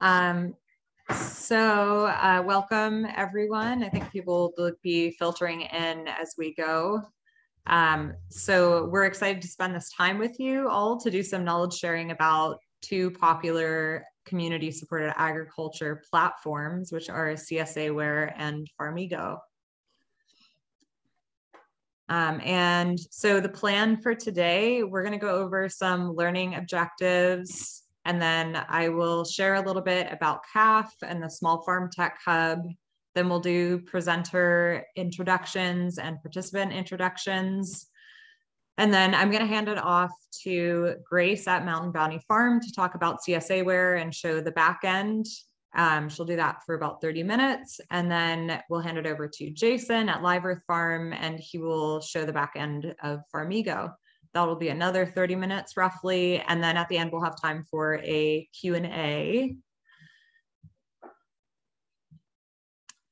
Um, so uh, welcome everyone. I think people will be filtering in as we go. Um, so we're excited to spend this time with you all to do some knowledge sharing about two popular community supported agriculture platforms, which are CSAware and Farmigo. Um, and so the plan for today, we're going to go over some learning objectives, and then I will share a little bit about CAFF and the Small Farm Tech Hub. Then we'll do presenter introductions and participant introductions. And then I'm going to hand it off to Grace at Mountain Bounty Farm to talk about CSAware and show the back end um, she'll do that for about 30 minutes and then we'll hand it over to Jason at Live Earth Farm and he will show the back end of Farmigo. That'll be another 30 minutes roughly. And then at the end, we'll have time for a Q&A.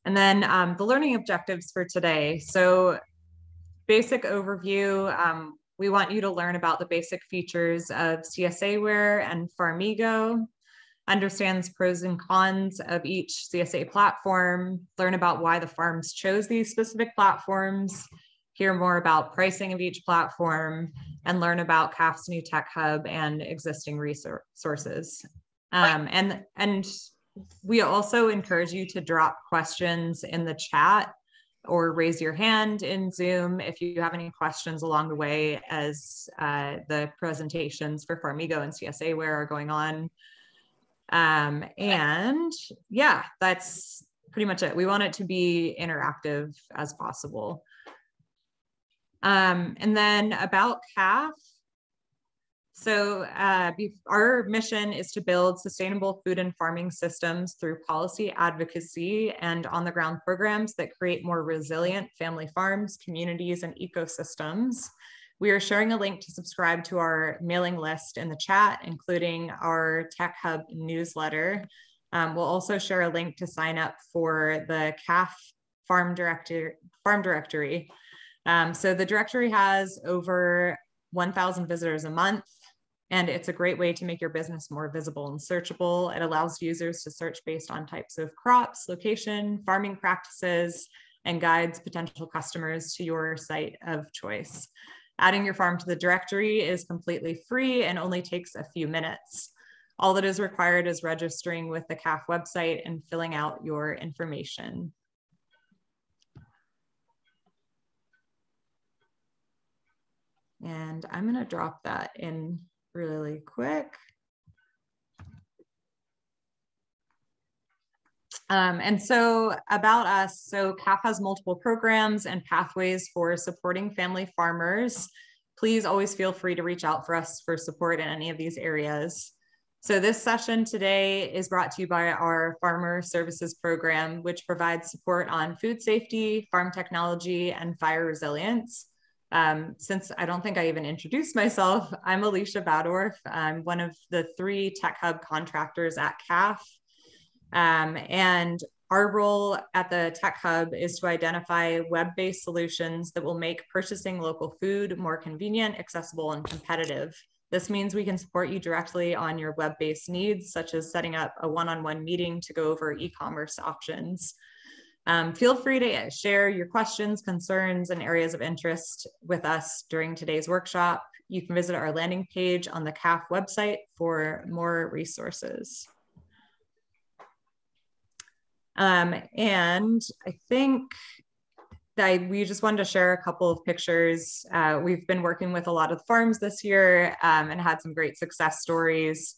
And then um, the learning objectives for today. So basic overview, um, we want you to learn about the basic features of CSAware and Farmigo understands pros and cons of each CSA platform, learn about why the farms chose these specific platforms, hear more about pricing of each platform, and learn about CAFF's new tech hub and existing resources. Um, and, and we also encourage you to drop questions in the chat or raise your hand in Zoom if you have any questions along the way as uh, the presentations for Farmigo and CSAware are going on. Um, and yeah, that's pretty much it. We want it to be interactive as possible. Um, and then about CAFF. So uh, our mission is to build sustainable food and farming systems through policy advocacy and on the ground programs that create more resilient family farms, communities, and ecosystems. We are sharing a link to subscribe to our mailing list in the chat, including our Tech Hub newsletter. Um, we'll also share a link to sign up for the CAFF Farm, Director, Farm Directory. Um, so the directory has over 1,000 visitors a month, and it's a great way to make your business more visible and searchable. It allows users to search based on types of crops, location, farming practices, and guides potential customers to your site of choice. Adding your farm to the directory is completely free and only takes a few minutes. All that is required is registering with the CAFF website and filling out your information. And I'm gonna drop that in really quick. Um, and so about us, so CAFF has multiple programs and pathways for supporting family farmers. Please always feel free to reach out for us for support in any of these areas. So this session today is brought to you by our Farmer Services Program, which provides support on food safety, farm technology, and fire resilience. Um, since I don't think I even introduced myself, I'm Alicia Badorf. I'm one of the three Tech Hub contractors at CAFF. Um, and our role at the Tech Hub is to identify web based solutions that will make purchasing local food more convenient, accessible, and competitive. This means we can support you directly on your web based needs, such as setting up a one on one meeting to go over e commerce options. Um, feel free to share your questions, concerns, and areas of interest with us during today's workshop. You can visit our landing page on the CAFF website for more resources. Um, and I think that we just wanted to share a couple of pictures. Uh, we've been working with a lot of farms this year um, and had some great success stories.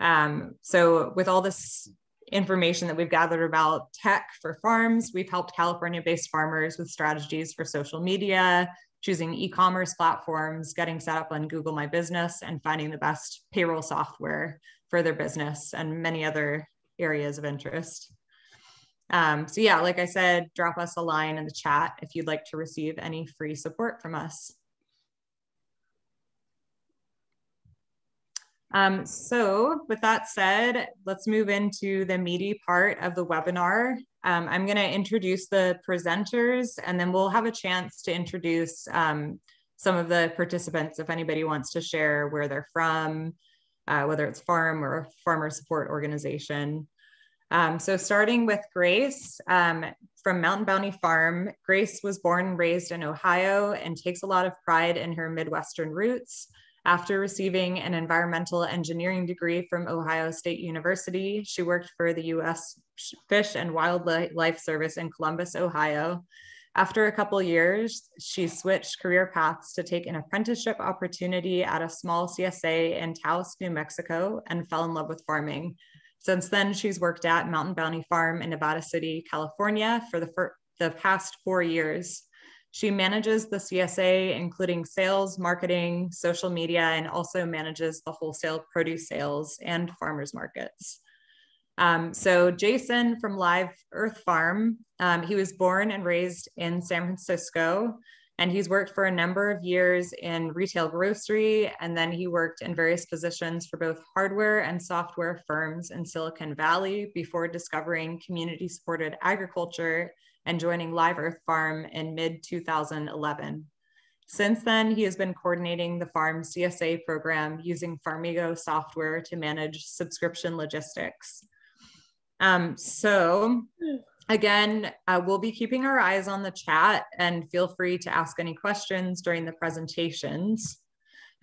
Um, so with all this information that we've gathered about tech for farms, we've helped California-based farmers with strategies for social media, choosing e-commerce platforms, getting set up on Google My Business, and finding the best payroll software for their business and many other areas of interest. Um, so yeah, like I said, drop us a line in the chat if you'd like to receive any free support from us. Um, so with that said, let's move into the meaty part of the webinar. Um, I'm gonna introduce the presenters and then we'll have a chance to introduce um, some of the participants if anybody wants to share where they're from, uh, whether it's farm or farmer support organization. Um, so starting with Grace um, from Mountain Bounty Farm, Grace was born and raised in Ohio and takes a lot of pride in her Midwestern roots. After receiving an environmental engineering degree from Ohio State University, she worked for the US Fish and Wildlife Service in Columbus, Ohio. After a couple years, she switched career paths to take an apprenticeship opportunity at a small CSA in Taos, New Mexico, and fell in love with farming. Since then, she's worked at Mountain Bounty Farm in Nevada City, California for the, the past four years. She manages the CSA, including sales, marketing, social media, and also manages the wholesale produce sales and farmers markets. Um, so Jason from Live Earth Farm, um, he was born and raised in San Francisco, and he's worked for a number of years in retail grocery, and then he worked in various positions for both hardware and software firms in Silicon Valley before discovering community-supported agriculture and joining Live Earth Farm in mid 2011. Since then, he has been coordinating the farm CSA program using Farmigo software to manage subscription logistics. Um, so again, uh, we'll be keeping our eyes on the chat and feel free to ask any questions during the presentations.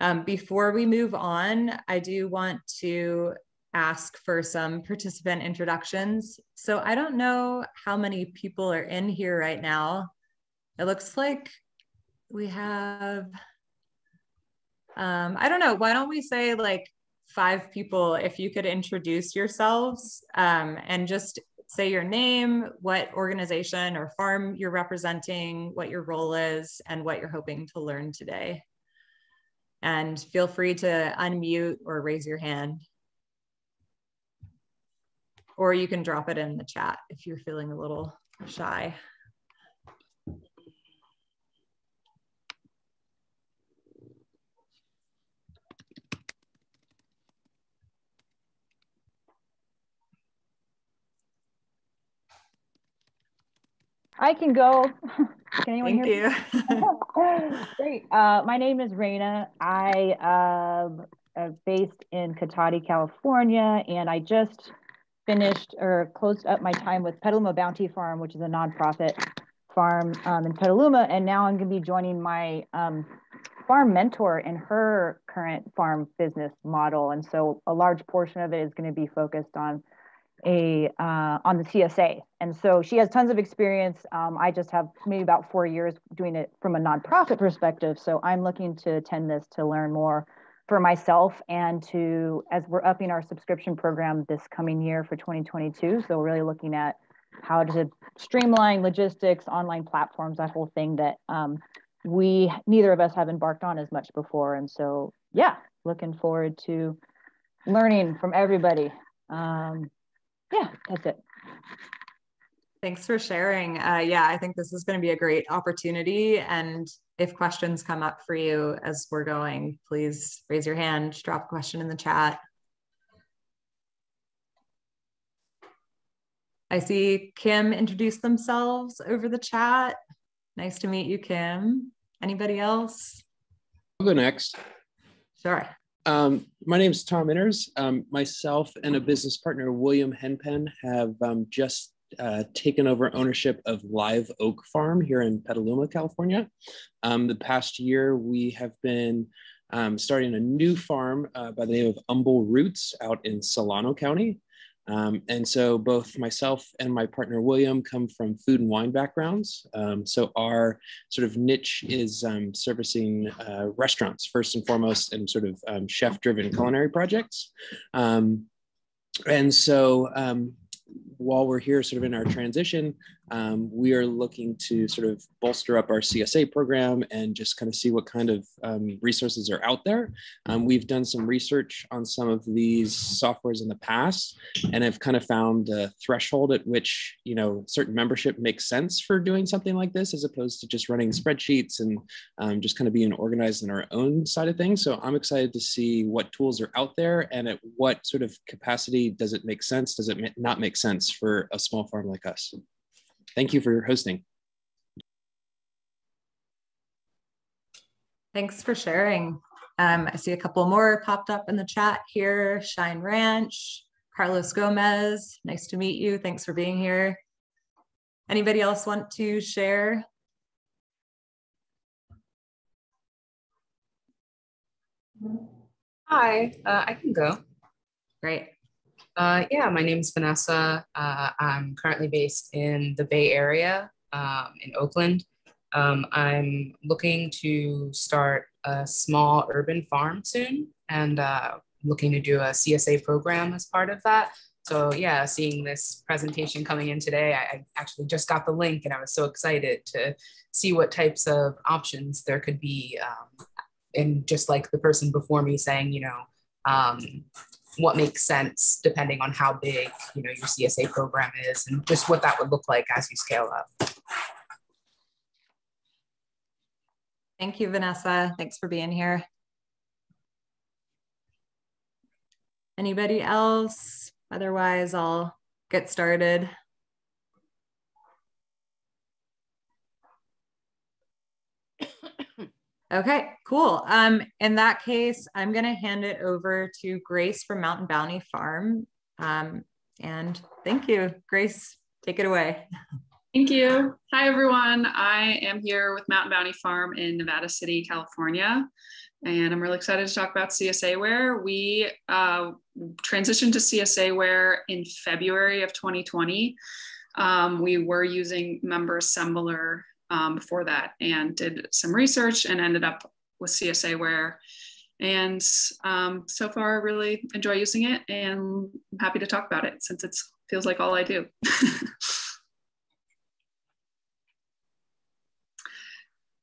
Um, before we move on, I do want to ask for some participant introductions. So I don't know how many people are in here right now. It looks like we have, um, I don't know, why don't we say like five people, if you could introduce yourselves um, and just say your name, what organization or farm you're representing, what your role is, and what you're hoping to learn today. And feel free to unmute or raise your hand or you can drop it in the chat if you're feeling a little shy. I can go. Can anyone Thank hear you. Great. Uh, my name is Raina. I um, am based in Cotati, California, and I just finished or closed up my time with Petaluma Bounty Farm, which is a nonprofit farm um, in Petaluma. And now I'm going to be joining my um, farm mentor in her current farm business model. And so a large portion of it is going to be focused on a uh, on the CSA. And so she has tons of experience. Um, I just have maybe about four years doing it from a nonprofit perspective. So I'm looking to attend this to learn more for myself and to as we're upping our subscription program this coming year for 2022 so really looking at how to streamline logistics online platforms that whole thing that um, we neither of us have embarked on as much before. And so yeah looking forward to learning from everybody. Um, yeah that's it Thanks for sharing. Uh, yeah, I think this is going to be a great opportunity. And if questions come up for you as we're going, please raise your hand, drop a question in the chat. I see Kim introduce themselves over the chat. Nice to meet you, Kim. Anybody else? I'll go next. Sure. Um, my name is Tom Inners. Um, myself and a business partner, William Henpen, have um, just uh, taken over ownership of Live Oak Farm here in Petaluma, California. Um, the past year, we have been um, starting a new farm uh, by the name of Humble Roots out in Solano County. Um, and so both myself and my partner William come from food and wine backgrounds. Um, so our sort of niche is um, servicing uh, restaurants first and foremost and sort of um, chef driven culinary projects. Um, and so um, while we're here sort of in our transition, um, we are looking to sort of bolster up our CSA program and just kind of see what kind of um, resources are out there. Um, we've done some research on some of these softwares in the past and have kind of found a threshold at which, you know, certain membership makes sense for doing something like this as opposed to just running spreadsheets and um, just kind of being organized in our own side of things. So I'm excited to see what tools are out there and at what sort of capacity does it make sense? Does it not make sense for a small farm like us? Thank you for your hosting. Thanks for sharing. Um, I see a couple more popped up in the chat here. Shine Ranch, Carlos Gomez, nice to meet you. Thanks for being here. Anybody else want to share? Hi, uh, I can go. Great. Uh, yeah, my name is Vanessa. Uh, I'm currently based in the Bay Area um, in Oakland. Um, I'm looking to start a small urban farm soon and uh, looking to do a CSA program as part of that. So yeah, seeing this presentation coming in today, I, actually just got the link and I was so excited to see what types of options there could be. Um, and just like the person before me saying, you know, um, what makes sense depending on how big, you know, your CSA program is and just what that would look like as you scale up. Thank you, Vanessa. Thanks for being here. Anybody else? Otherwise, I'll get started. Okay, cool. Um, in that case, I'm going to hand it over to Grace from Mountain Bounty Farm. Um, and thank you, Grace. Take it away. Thank you. Hi, everyone. I am here with Mountain Bounty Farm in Nevada City, California. And I'm really excited to talk about CSAware. We uh, transitioned to CSAware in February of 2020. Um, we were using member assembler um, before that and did some research and ended up with CSAware. And um, so far, I really enjoy using it and I'm happy to talk about it since it feels like all I do.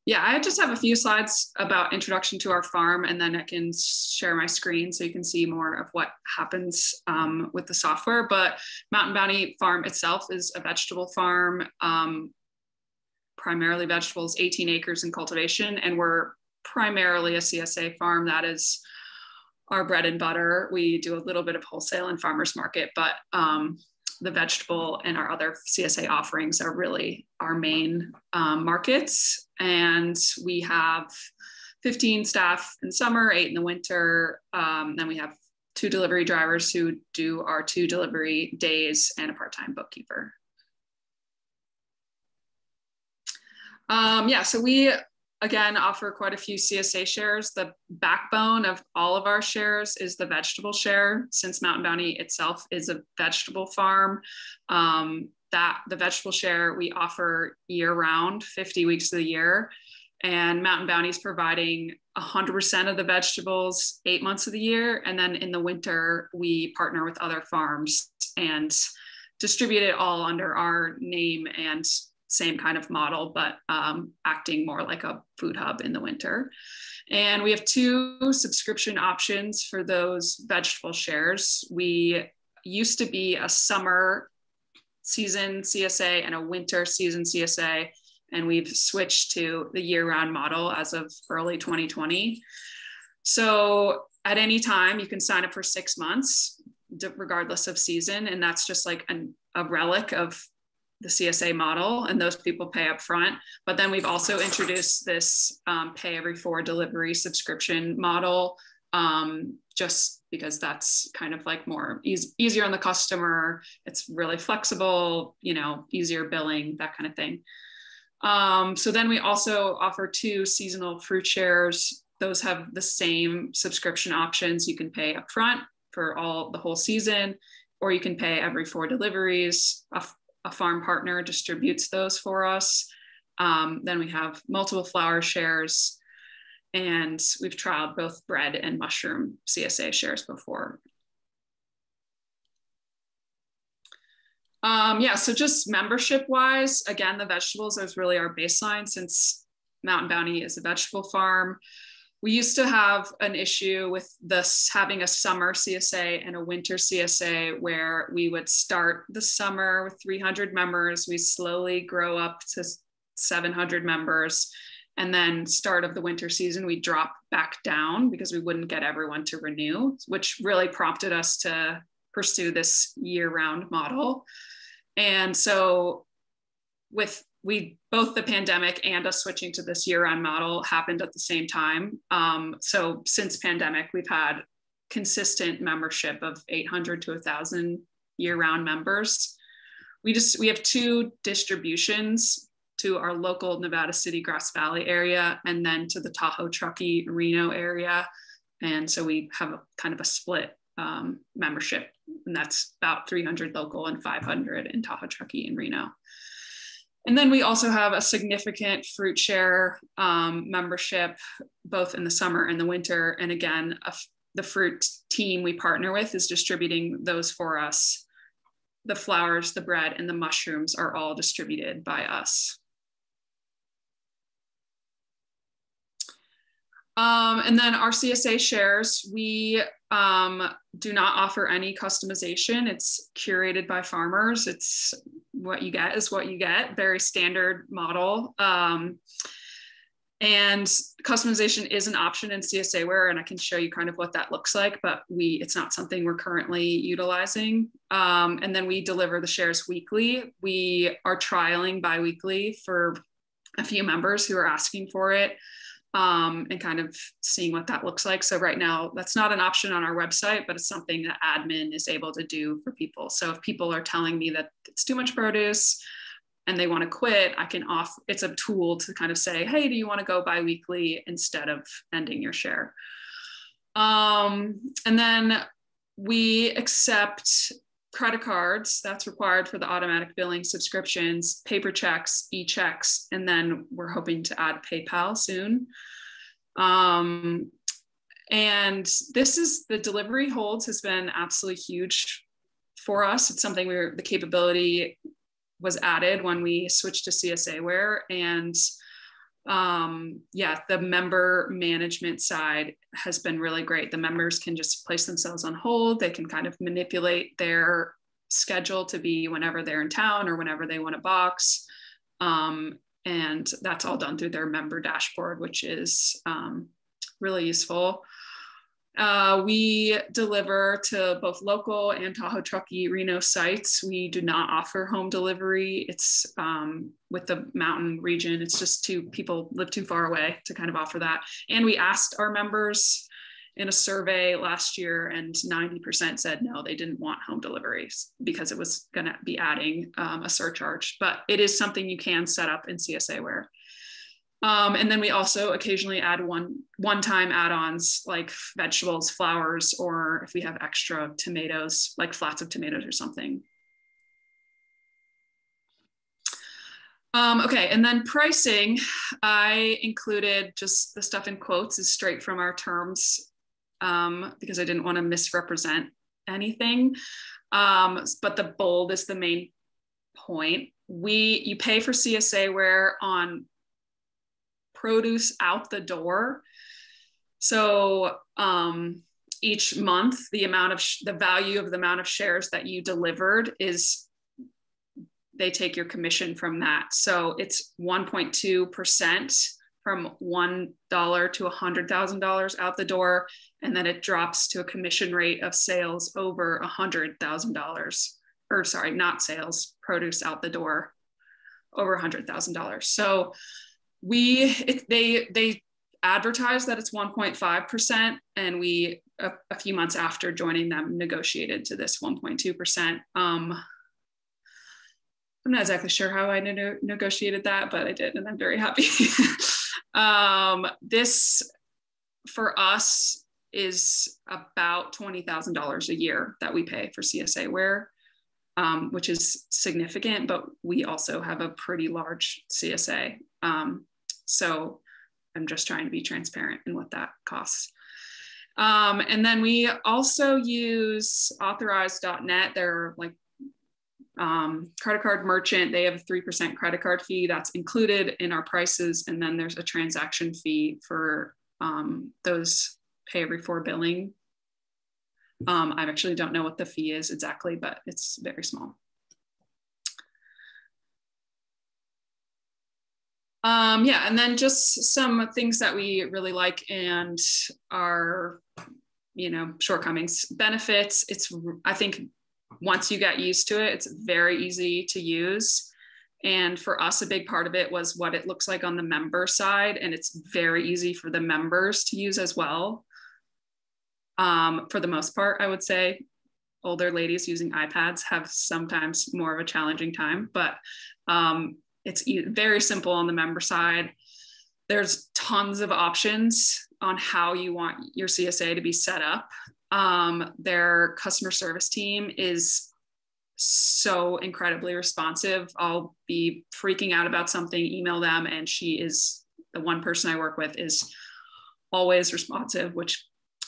yeah, I just have a few slides about introduction to our farm, and then I can share my screen so you can see more of what happens um, with the software. But Mountain Bounty Farm itself is a vegetable farm, um, primarily vegetables, 18 acres in cultivation, and we're primarily a CSA farm. That is our bread and butter. We do a little bit of wholesale and farmers market, but um, the vegetable and our other CSA offerings are really our main um, markets. And we have 15 staff in summer, eight in the winter. Um, then we have two delivery drivers who do our two delivery days and a part-time bookkeeper. Um, yeah, so we again offer quite a few CSA shares. The backbone of all of our shares is the vegetable share, since Mountain Bounty itself is a vegetable farm. Um, that the vegetable share we offer year round, 50 weeks of the year. And Mountain Bounty is providing 100% of the vegetables eight months of the year. And then in the winter, we partner with other farms and distribute it all under our name and same kind of model, but um, acting more like a food hub in the winter. And we have two subscription options for those vegetable shares. We used to be a summer season CSA and a winter season CSA, and we've switched to the year round model as of early 2020. So at any time, you can sign up for six months, regardless of season. And that's just like an, a relic of the CSA model, and those people pay up front. But then we've also introduced this um, pay every four delivery subscription model, um, just because that's kind of like more easier on the customer. It's really flexible, you know, easier billing, that kind of thing. Um, so then we also offer two seasonal fruit shares. Those have the same subscription options. You can pay upfront for all the whole season, or you can pay every four deliveries. A farm partner distributes those for us. Um, then we have multiple flower shares, and we've trialed both bread and mushroom CSA shares before. Um, yeah, so just membership wise, again, the vegetables is really our baseline since Mountain Bounty is a vegetable farm we used to have an issue with this having a summer CSA and a winter CSA where we would start the summer with 300 members, we slowly grow up to 700 members, and then start of the winter season we drop back down because we wouldn't get everyone to renew, which really prompted us to pursue this year-round model. And so with we both the pandemic and us switching to this year-round model happened at the same time. Um, so since pandemic, we've had consistent membership of 800 to 1,000 year-round members. We just we have two distributions to our local Nevada City Grass Valley area and then to the Tahoe Truckee Reno area. And so we have a kind of a split um, membership, and that's about 300 local and 500 in Tahoe Truckee and Reno. And then we also have a significant fruit share um, membership, both in the summer and the winter. And again, the fruit team we partner with is distributing those for us. The flowers, the bread, and the mushrooms are all distributed by us. Um, and then our CSA shares, we um, do not offer any customization. It's curated by farmers. It's what you get is what you get, very standard model. Um, and customization is an option in CSAware, and I can show you kind of what that looks like, but we it's not something we're currently utilizing. Um, and then we deliver the shares weekly. We are trialing biweekly for a few members who are asking for it um, and kind of seeing what that looks like. So right now, that's not an option on our website, but it's something that admin is able to do for people. So if people are telling me that it's too much produce and they want to quit, I can off. It's a tool to kind of say, hey, do you want to go biweekly instead of ending your share? Um, and then we accept credit cards that's required for the automatic billing subscriptions paper checks e-checks and then we're hoping to add paypal soon. Um, and this is the delivery holds has been absolutely huge for us. It's something we were the capability was added when we switched to CSAware and um, yeah, the member management side has been really great. The members can just place themselves on hold. They can kind of manipulate their schedule to be whenever they're in town or whenever they want to box. Um, and that's all done through their member dashboard, which is um, really useful. Uh, we deliver to both local and Tahoe Truckee Reno sites. We do not offer home delivery. It's um, with the mountain region. It's just too people live too far away to kind of offer that. And we asked our members in a survey last year, and 90% said no, they didn't want home deliveries because it was going to be adding um, a surcharge. But it is something you can set up in CSAware. Um, and then we also occasionally add one one-time add-ons like vegetables, flowers, or if we have extra tomatoes, like flats of tomatoes or something. Um, okay, and then pricing, I included just the stuff in quotes is straight from our terms um, because I didn't want to misrepresent anything. Um, but the bold is the main point. We you pay for CSAware on produce out the door. So um, each month, the amount of sh- the value of the amount of shares that you delivered is they take your commission from that. So it's 1.2 percent from one dollar to a hundred thousand dollars out the door, and then it drops to a commission rate of sales over a hundred thousand dollars, or sorry, not sales, produce out the door over a hundred thousand dollars. So we it, they they advertised that it's 1.5% and we a, a, few months after joining them negotiated to this 1.2% um, i'm not exactly sure how i ne- negotiated that but i did and i'm very happy. Um, this for us is about $20000 a year that we pay for CSAware um, which is significant but we also have a pretty large csa um, so I'm just trying to be transparent in what that costs. Um, and then we also use authorize.net. They're like um, credit card merchant. They have a 3% credit card fee that's included in our prices. And then there's a transaction fee for um, those pay every four billing. Um, I actually don't know what the fee is exactly, but it's very small. Um, yeah, and then just some things that we really like and our, you know, shortcomings. Benefits, it's, I think once you get used to it, it's very easy to use. And for us, a big part of it was what it looks like on the member side. And it's very easy for the members to use as well. Um, for the most part, I would say older ladies using iPads have sometimes more of a challenging time, but um, it's very simple on the member side. There's tons of options on how you want your CSA to be set up. Um, their customer service team is so incredibly responsive. I'll be freaking out about something, email them, and she is the one person I work with is always responsive, which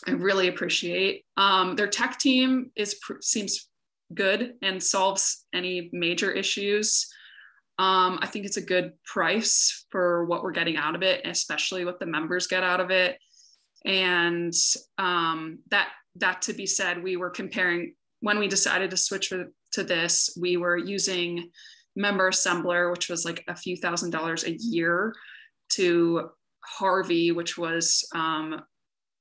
I really appreciate. Um, their tech team is seems good and solves any major issues. Um, I think it's a good price for what we're getting out of it, especially what the members get out of it. And um, that that to be said, we were comparing when we decided to switch to this. We were using Member Assembler, which was like a few thousand dollars a year, to Harvie, which was um,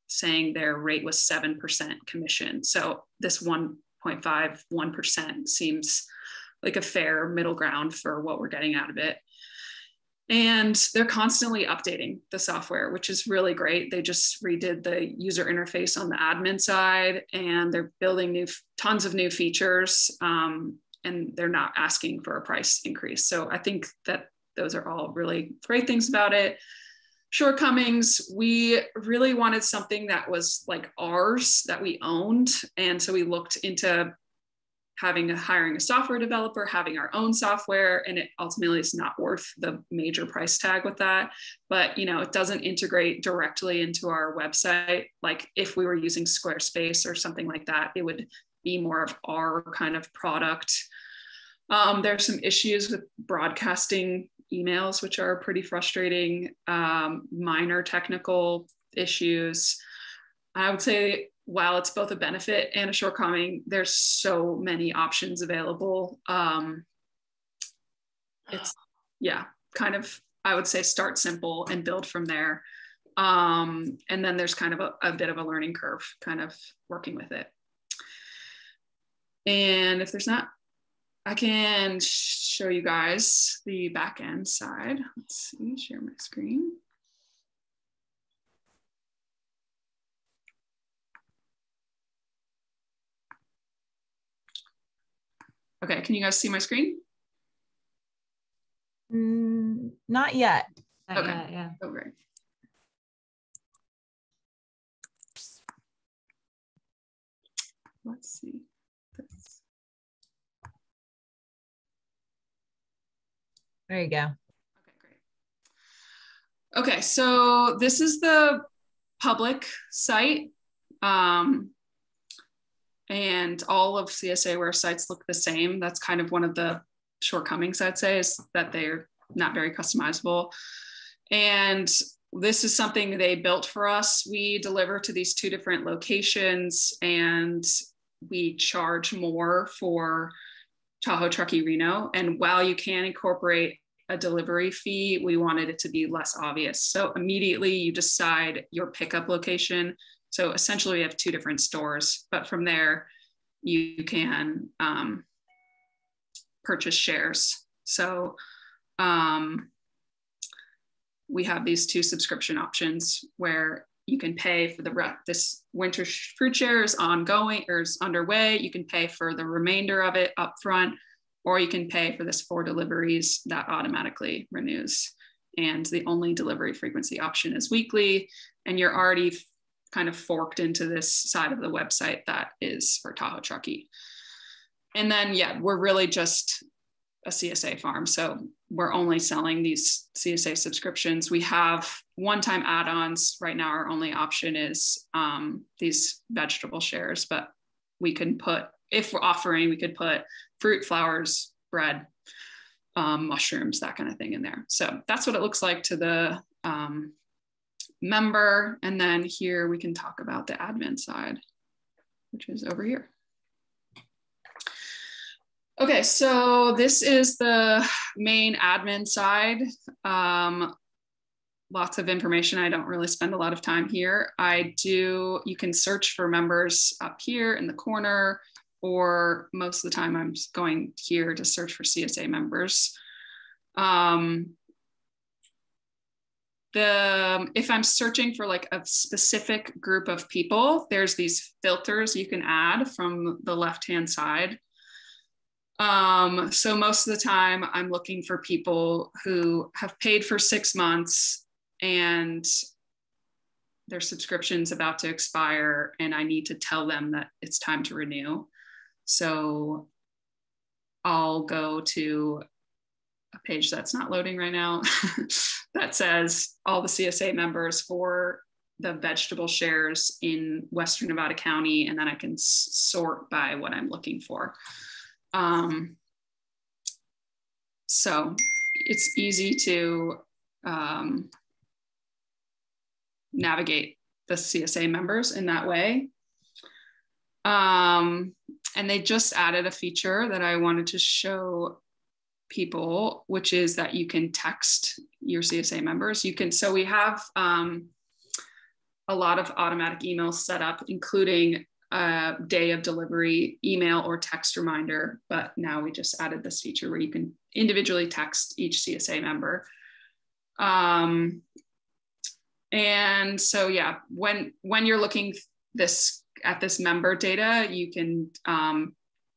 saying their rate was 7% commission. So this 1.5, 1% seems like a fair middle ground for what we're getting out of it. And they're constantly updating the software, which is really great. They just redid the user interface on the admin side and they're building new tons of new features. Um, and they're not asking for a price increase. So I think that those are all really great things about it shortcomings we really wanted something that was like ours that we owned and so we looked into having a hiring a software developer having our own software and it ultimately is not worth the major price tag with that. But you know it doesn't integrate directly into our website. Like if we were using squarespace or something like that it would be more of our kind of product. Um, there's some issues with broadcasting emails, which are pretty frustrating, um, minor technical issues. I would say while it's both a benefit and a shortcoming, there's so many options available. Um, it's, yeah, kind of, I would say start simple and build from there. Um, and then there's kind of a, a bit of a learning curve kind of working with it. And if there's not I can show you guys the back end side. Let's see, share my screen. Okay, can you guys see my screen? Mm, not yet. Not okay. Yet, yeah. Oh, great. Let's see. There you go. Okay, great. Okay, so this is the public site. Um, and all of CSAware sites look the same. That's kind of one of the shortcomings, I'd say, is that they're not very customizable. And this is something they built for us. We deliver to these two different locations and we charge more for Tahoe Truckee Reno. And while you can incorporate a delivery fee, we wanted it to be less obvious. So immediately you decide your pickup location. So essentially, we have two different stores, but from there, you can um, purchase shares. So um, we have these two subscription options where you can pay for the this winter fruit share is ongoing or is underway. You can pay for the remainder of it upfront, or you can pay for this four deliveries that automatically renews. And the only delivery frequency option is weekly, and you're already kind of forked into this side of the website that is for Tahoe Truckee. And then, yeah, we're really just a CSA farm. So we're only selling these CSA subscriptions. We have one-time add-ons. Right now, our only option is um, these vegetable shares, but we can put, if we're offering, we could put fruit, flowers, bread, um, mushrooms, that kind of thing in there. So that's what it looks like to the um, member. And then here we can talk about the admin side, which is over here. Okay, so this is the main admin side. Um, lots of information. I don't really spend a lot of time here. I do, you can search for members up here in the corner, or most of the time I'm going here to search for CSA members. Um, the if I'm searching for like a specific group of people, there's these filters you can add from the left hand side. Um, so most of the time, I'm looking for people who have paid for six months and their subscription's about to expire, and I need to tell them that it's time to renew. So I'll go to page that's not loading right now that says all the CSA members for the vegetable shares in Western Nevada County, and then I can sort by what I'm looking for. Um, so it's easy to um, navigate the CSA members in that way. Um, and they just added a feature that I wanted to show people, which is that you can text your CSA members. You can, so we have um, a lot of automatic emails set up, including a day of delivery email or text reminder. But now we just added this feature where you can individually text each CSA member. Um, and so, yeah, when when you're looking this at this member data, you can um,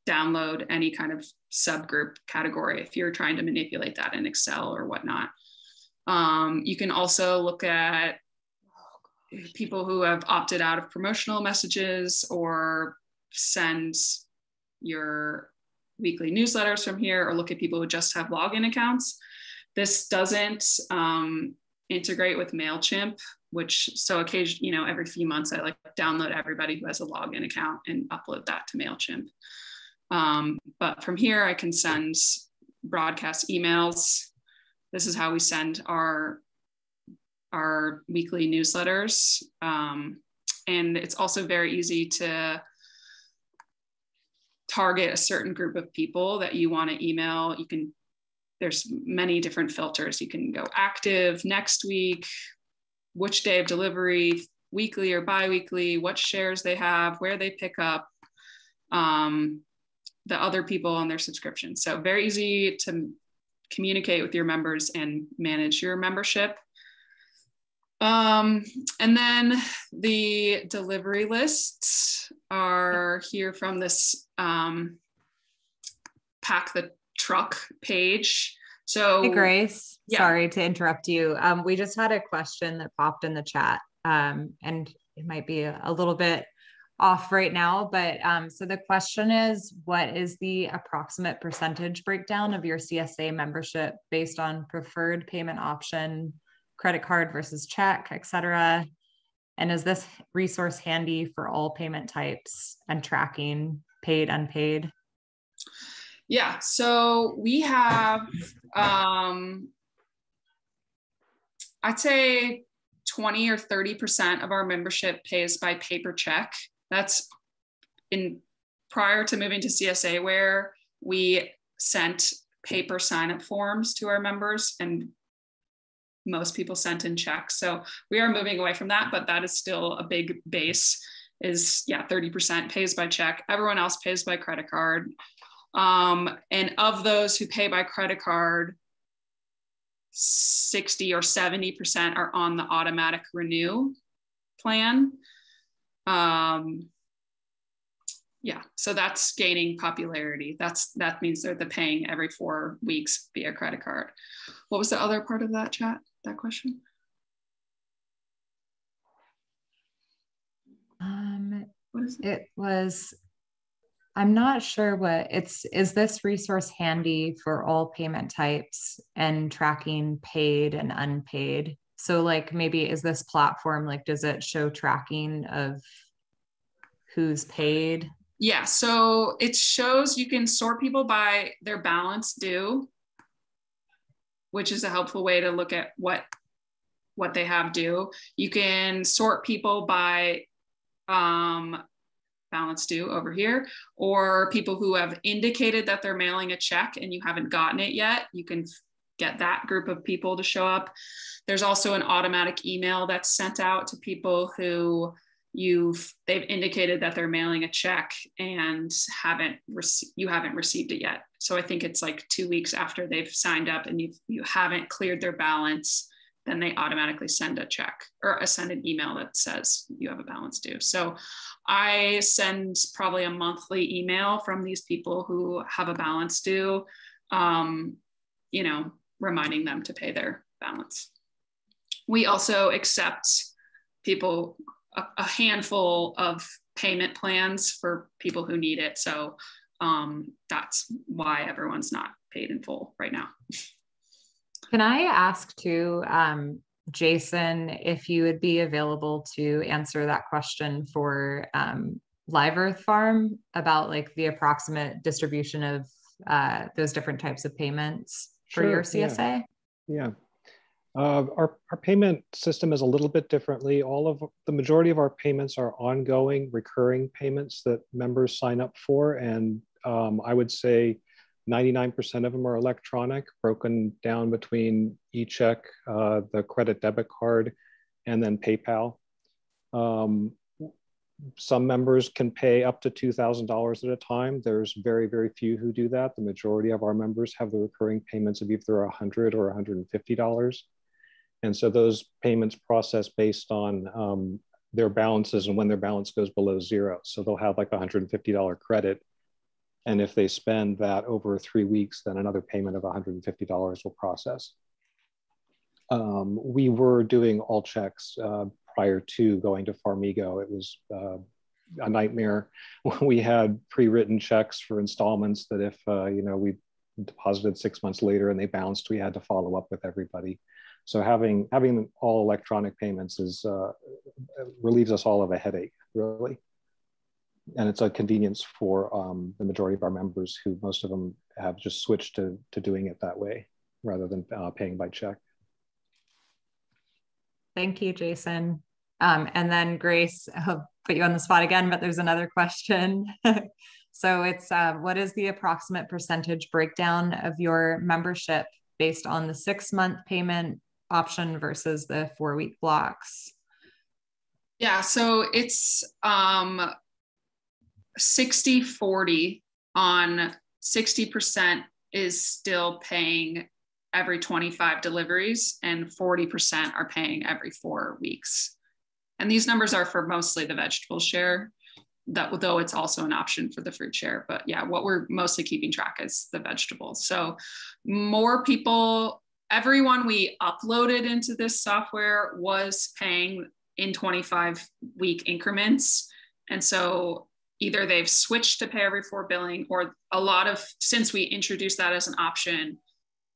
download any kind of subgroup category if you're trying to manipulate that in Excel or whatnot. Um, you can also look at people who have opted out of promotional messages or send your weekly newsletters from here or look at people who just have login accounts. This doesn't um, integrate with MailChimp, which so occasion, you know, every few months I like download everybody who has a login account and upload that to MailChimp. Um, but from here, I can send broadcast emails. This is how we send our our weekly newsletters. Um, and it's also very easy to target a certain group of people that you want to email. You can, there's many different filters. You can go active next week, which day of delivery, weekly or biweekly, what shares they have, where they pick up, um, the other people on their subscription. So very easy to communicate with your members and manage your membership. Um, and then the delivery lists are here from this um, pack the truck page. So, hey Grace, yeah. sorry to interrupt you. Um, we just had a question that popped in the chat, um, and it might be a, a little bit off right now, but um, so the question is what is the approximate percentage breakdown of your CSA membership based on preferred payment option, credit card versus check, et cetera? And is this resource handy for all payment types and tracking paid, unpaid? Yeah, so we have, um, I'd say 20 or 30% of our membership pays by paper check. That's in prior to moving to CSAware we sent paper sign up forms to our members and most people sent in checks. So we are moving away from that, but that is still a big base is yeah, 30% pays by check. Everyone else pays by credit card. Um, and of those who pay by credit card, 60 or 70% are on the automatic renew plan. Um, yeah, so that's gaining popularity. That's that means they're the paying every four weeks via credit card. What was the other part of that chat? That question? Um, what is it? it was I'm not sure what it's is this resource handy for all payment types and tracking paid and unpaid so like maybe is this platform like does it show tracking of who's paid? Yeah so it shows you can sort people by their balance due which is a helpful way to look at what what they have due. You can sort people by um, balance due over here or people who have indicated that they're mailing a check and you haven't gotten it yet you can get that group of people to show up. There's also an automatic email that's sent out to people who you've they've indicated that they're mailing a check and haven't received you haven't received it yet so I think it's like two weeks after they've signed up and you you haven't cleared their balance, then they automatically send a check or send an email that says you have a balance due. So I send probably a monthly email from these people who have a balance due, um, you know, reminding them to pay their balance. We also accept people a, a handful of payment plans for people who need it. So um, that's why everyone's not paid in full right now. Can I ask too, um, Jason, if you would be available to answer that question for um, Live Earth Farm about like the approximate distribution of uh, those different types of payments for Sure, your CSA? Yeah. Uh, our, our payment system is a little bit differently. All of the majority of our payments are ongoing, recurring payments that members sign up for. And um, I would say 99% of them are electronic, broken down between e-check, uh, the credit debit card, and then PayPal. Um, some members can pay up to $2,000 at a time. There's very, very few who do that. The majority of our members have the recurring payments of either 100 or $150. And so those payments process based on um, their balances and when their balance goes below zero. So they'll have like a $150 credit and if they spend that over three weeks, then another payment of $150 will process. Um, we were doing all checks uh, prior to going to Farmigo. It was uh, a nightmare. We had pre-written checks for installments that if uh, you know we deposited six months later and they bounced, we had to follow up with everybody. So having having all electronic payments is uh, relieves us all of a headache, really and it's a convenience for um, the majority of our members who most of them have just switched to, to doing it that way rather than uh, paying by check. Thank you, Jason. Um, and then Grace, I'll put you on the spot again, but there's another question. so it's uh, what is the approximate percentage breakdown of your membership based on the six month payment option versus the four week blocks? Yeah, so it's um, 60 40 on 60% is still paying every 25 deliveries and 40% are paying every four weeks. And these numbers are for mostly the vegetable share, that though it's also an option for the fruit share. But yeah, what we're mostly keeping track is the vegetables. So more people, everyone we uploaded into this software was paying in 25 week increments. And so either they've switched to pay every four billing or a lot of since we introduced that as an option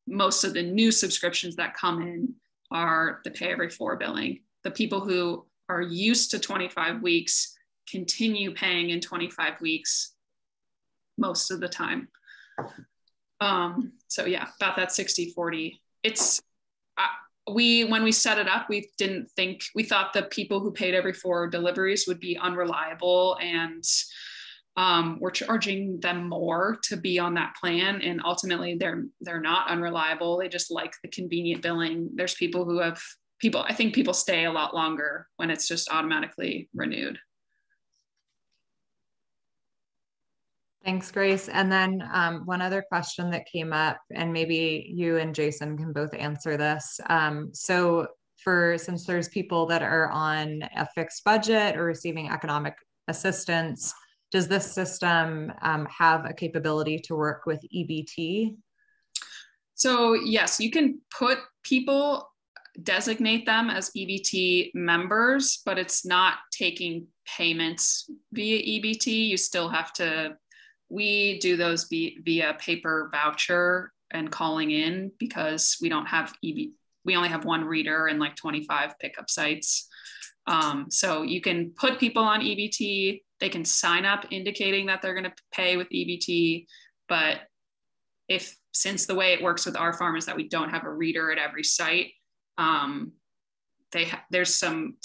most of the new subscriptions that come in are the pay every four billing the people who are used to 25 weeks continue paying in 25 weeks most of the time. Um, so yeah about that 60 40 it's we when we set it up we didn't think we thought the people who paid every four deliveries would be unreliable and um, we're charging them more to be on that plan and ultimately they're they're not unreliable. They just like the convenient billing. There's people who have people i think people stay a lot longer when it's just automatically renewed Thanks, Grace. And then um, one other question that came up, and maybe you and Jason can both answer this. Um, so, for since there's people that are on a fixed budget or receiving economic assistance, does this system um, have a capability to work with EBT? So, yes, you can put people, designate them as EBT members, but it's not taking payments via EBT. You still have to we do those via paper voucher and calling in because we don't have EB, we only have one reader and like 25 pickup sites. Um, so you can put people on EBT, they can sign up indicating that they're going to pay with EBT. But if, since the way it works with our farm is that we don't have a reader at every site, um, they ha- there's some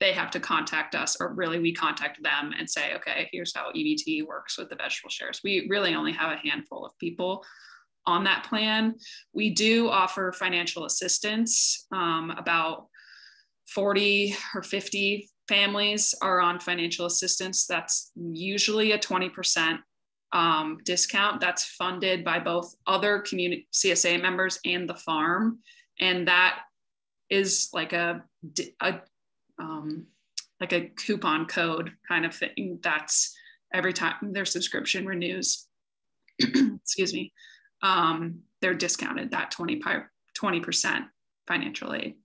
they have to contact us or really we contact them and say okay here's how ebt works with the vegetable shares. We really only have a handful of people on that plan. We do offer financial assistance um, about 40 or 50 families are on financial assistance. That's usually a 20% um, discount. That's funded by both other community CSA members and the farm. And that is like a, a um, like a coupon code kind of thing. That's every time their subscription renews, excuse me, um, they're discounted that 20, 20% financial aid.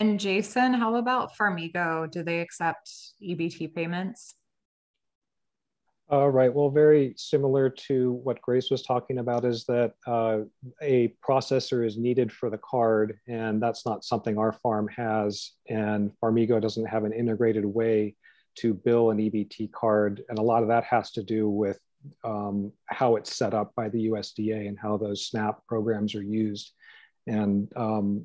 And Jason, how about Farmigo? Do they accept EBT payments? Uh, right. Well, very similar to what Grace was talking about is that uh, a processor is needed for the card, and that's not something our farm has. And Farmigo doesn't have an integrated way to bill an EBT card. And a lot of that has to do with um, how it's set up by the USDA and how those SNAP programs are used. And um,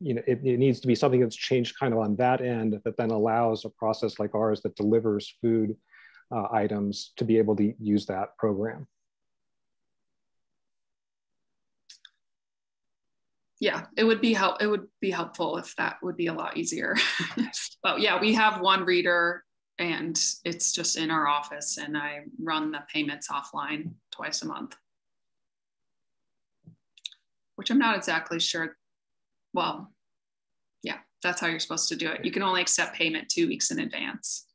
you know, it, it, needs to be something that's changed kind of on that end that then allows a process like ours that delivers food uh, items to be able to use that program. Yeah, it would be help. It would be helpful if that would be a lot easier. but yeah, we have one reader and it's just in our office and I run the payments offline twice a month. Which I'm not exactly sure. Well, yeah, that's how you're supposed to do it. You can only accept payment two weeks in advance.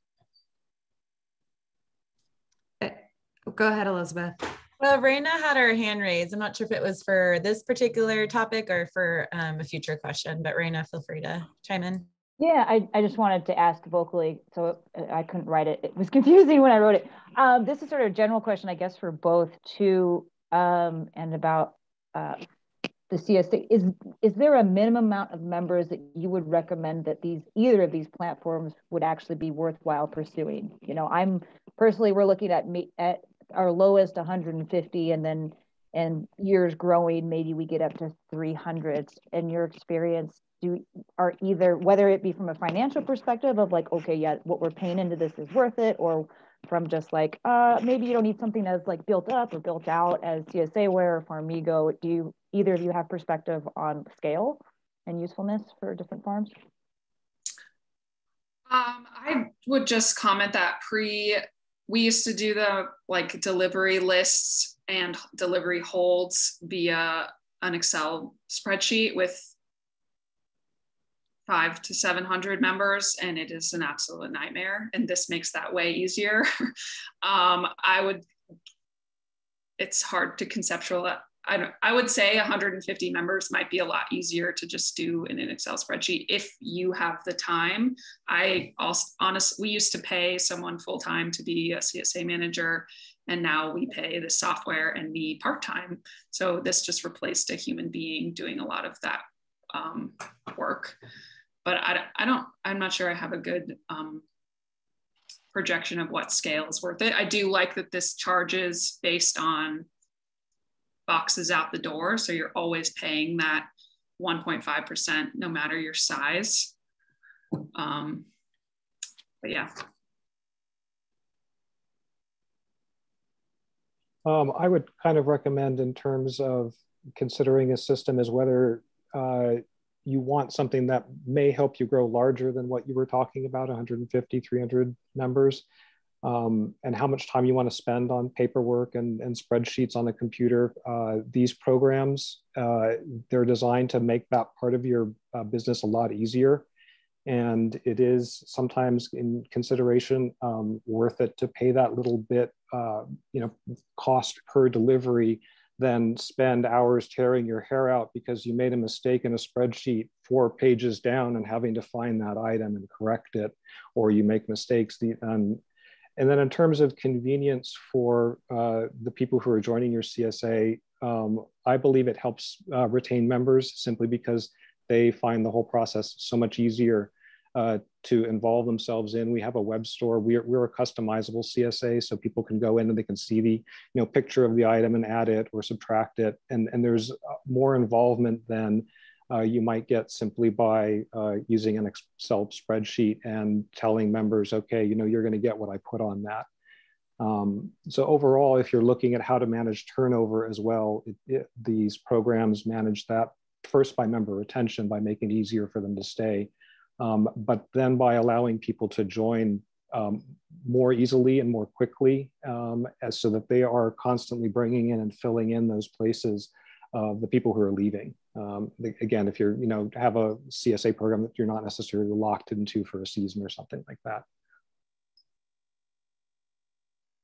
Go ahead, Elizabeth. Well, Raina had her hand raised. I'm not sure if it was for this particular topic or for um, a future question, but Raina, feel free to chime in. Yeah, I, I just wanted to ask vocally, so I couldn't write it. It was confusing when I wrote it. Um, this is sort of a general question, I guess, for both too, um, and about uh, the CSA. Is is there a minimum amount of members that you would recommend that these either of these platforms would actually be worthwhile pursuing? You know, I'm personally we're looking at me at our lowest 150 and then and years growing maybe we get up to 300 in your experience do are either whether it be from a financial perspective of like okay yeah what we're paying into this is worth it or from just like uh maybe you don't need something that's like built up or built out as CSAware or Farmigo. Do you either of you have perspective on scale and usefulness for different farms? Um, I would just comment that pre we used to do the like delivery lists and delivery holds via an Excel spreadsheet with five to 700 members, and it is an absolute nightmare. And this makes that way easier. um, I would, it's hard to conceptualize, I, I would say 150 members might be a lot easier to just do in an Excel spreadsheet if you have the time. I also honestly, we used to pay someone full time to be a CSA manager, and now we pay the software and me part time. So this just replaced a human being doing a lot of that um, work. But I, I don't, I'm not sure I have a good um, projection of what scale is worth it. I do like that this charges based on boxes out the door. So you're always paying that 1.5% no matter your size. Um, but yeah. Um, I would kind of recommend in terms of considering a system is whether uh, you want something that may help you grow larger than what you were talking about 150 300 members um, and how much time you want to spend on paperwork and, and spreadsheets on the computer. Uh, these programs, uh, they're designed to make that part of your uh, business a lot easier. And it is sometimes in consideration um, worth it to pay that little bit, uh, you know, cost per delivery than spend hours tearing your hair out because you made a mistake in a spreadsheet four pages down and having to find that item and correct it, or you make mistakes. Um, and then in terms of convenience for uh, the people who are joining your CSA, um, I believe it helps uh, retain members simply because they find the whole process so much easier uh, to involve themselves in. We have a web store. We're, we're a customizable CSA, so people can go in and they can see the you know picture of the item and add it or subtract it. And, and there's uh, more involvement than uh, you might get simply by uh, using an Excel spreadsheet and telling members, okay, you know, you're going to get what I put on that. Um, so overall, if you're looking at how to manage turnover as well, it, it, these programs manage that first by member retention by making it easier for them to stay, Um, but then by allowing people to join um, more easily and more quickly um, as so that they are constantly bringing in and filling in those places of the people who are leaving. Um, again, if you're, you know, have a CSA program that you're not necessarily locked into for a season or something like that.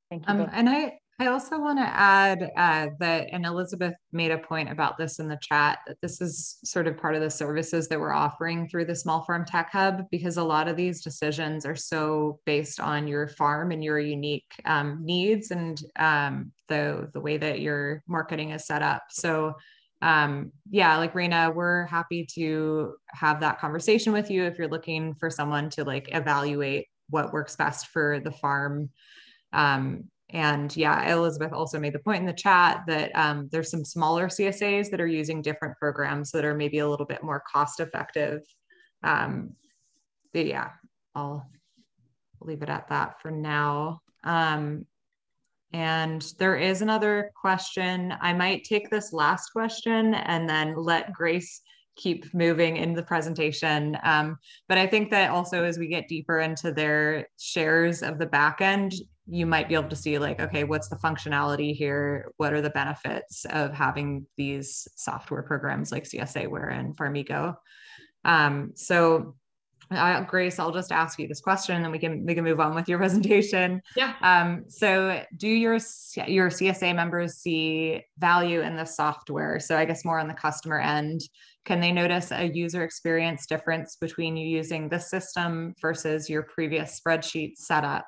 Thank you. Um, and I, I also want to add uh, that, and Elizabeth made a point about this in the chat, that this is sort of part of the services that we're offering through the Small Farm Tech Hub, because a lot of these decisions are so based on your farm and your unique um, needs and um, the, the way that your marketing is set up. So um, yeah, like Raina, we're happy to have that conversation with you if you're looking for someone to like evaluate what works best for the farm um, and yeah, Elizabeth also made the point in the chat that um, there's some smaller CSAs that are using different programs that are maybe a little bit more cost effective. Um, but yeah, I'll leave it at that for now. Um, and there is another question. I might take this last question and then let Grace keep moving in the presentation. Um, but I think that also as we get deeper into their shares of the back end, you might be able to see like, okay, what's the functionality here? What are the benefits of having these software programs like CSAware and Farmigo? Um, so uh, Grace, I'll just ask you this question, and then we can we can move on with your presentation. Yeah. Um, so, do your your CSA members see value in the software? So, I guess more on the customer end, can they notice a user experience difference between you using this system versus your previous spreadsheet setup?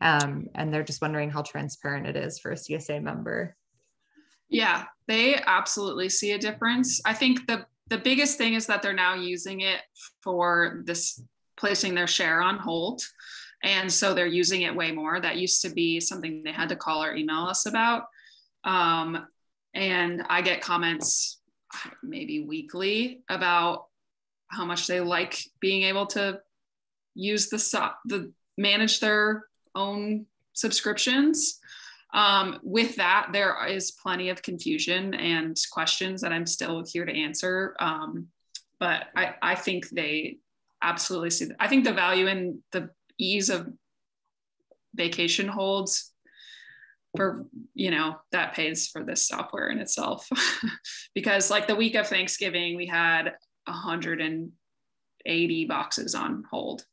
Um, and they're just wondering how transparent it is for a CSA member. Yeah, they absolutely see a difference. I think the the biggest thing is that they're now using it for this placing their share on hold. And so they're using it way more. That used to be something they had to call or email us about. Um, and I get comments maybe weekly about how much they like being able to use the, the manage their own subscriptions. Um, with that, there is plenty of confusion and questions that I'm still here to answer. Um, but I, I think they absolutely see, I think the value in the ease of vacation holds for, you know, that pays for this software in itself. because like the week of Thanksgiving, we had 180 boxes on hold.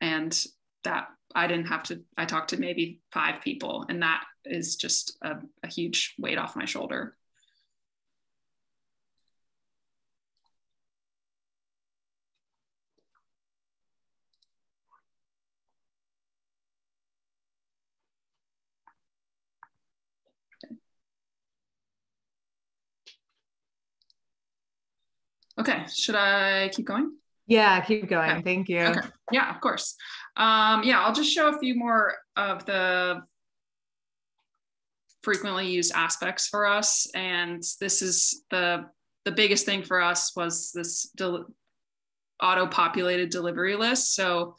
And that I didn't have to, I talked to maybe five people, and that is just a, a huge weight off my shoulder. Okay, should I keep going? Yeah, keep going. Okay. Thank you. Okay. Yeah, of course. Um, yeah, I'll just show a few more of the frequently used aspects for us. And this is the, the biggest thing for us was this auto-populated delivery list. So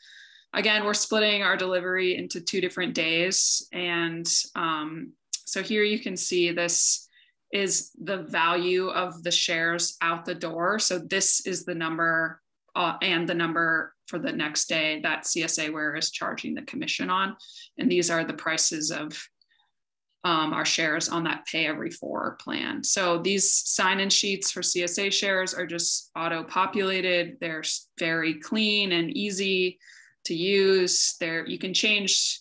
again, we're splitting our delivery into two different days. And um, so here you can see this is the value of the shares out the door. So this is the number uh, and the number for the next day that CSAware is charging the commission on. And these are the prices of um, our shares on that pay every four plan. So these sign-in sheets for CSA shares are just auto-populated. They're very clean and easy to use. There you can change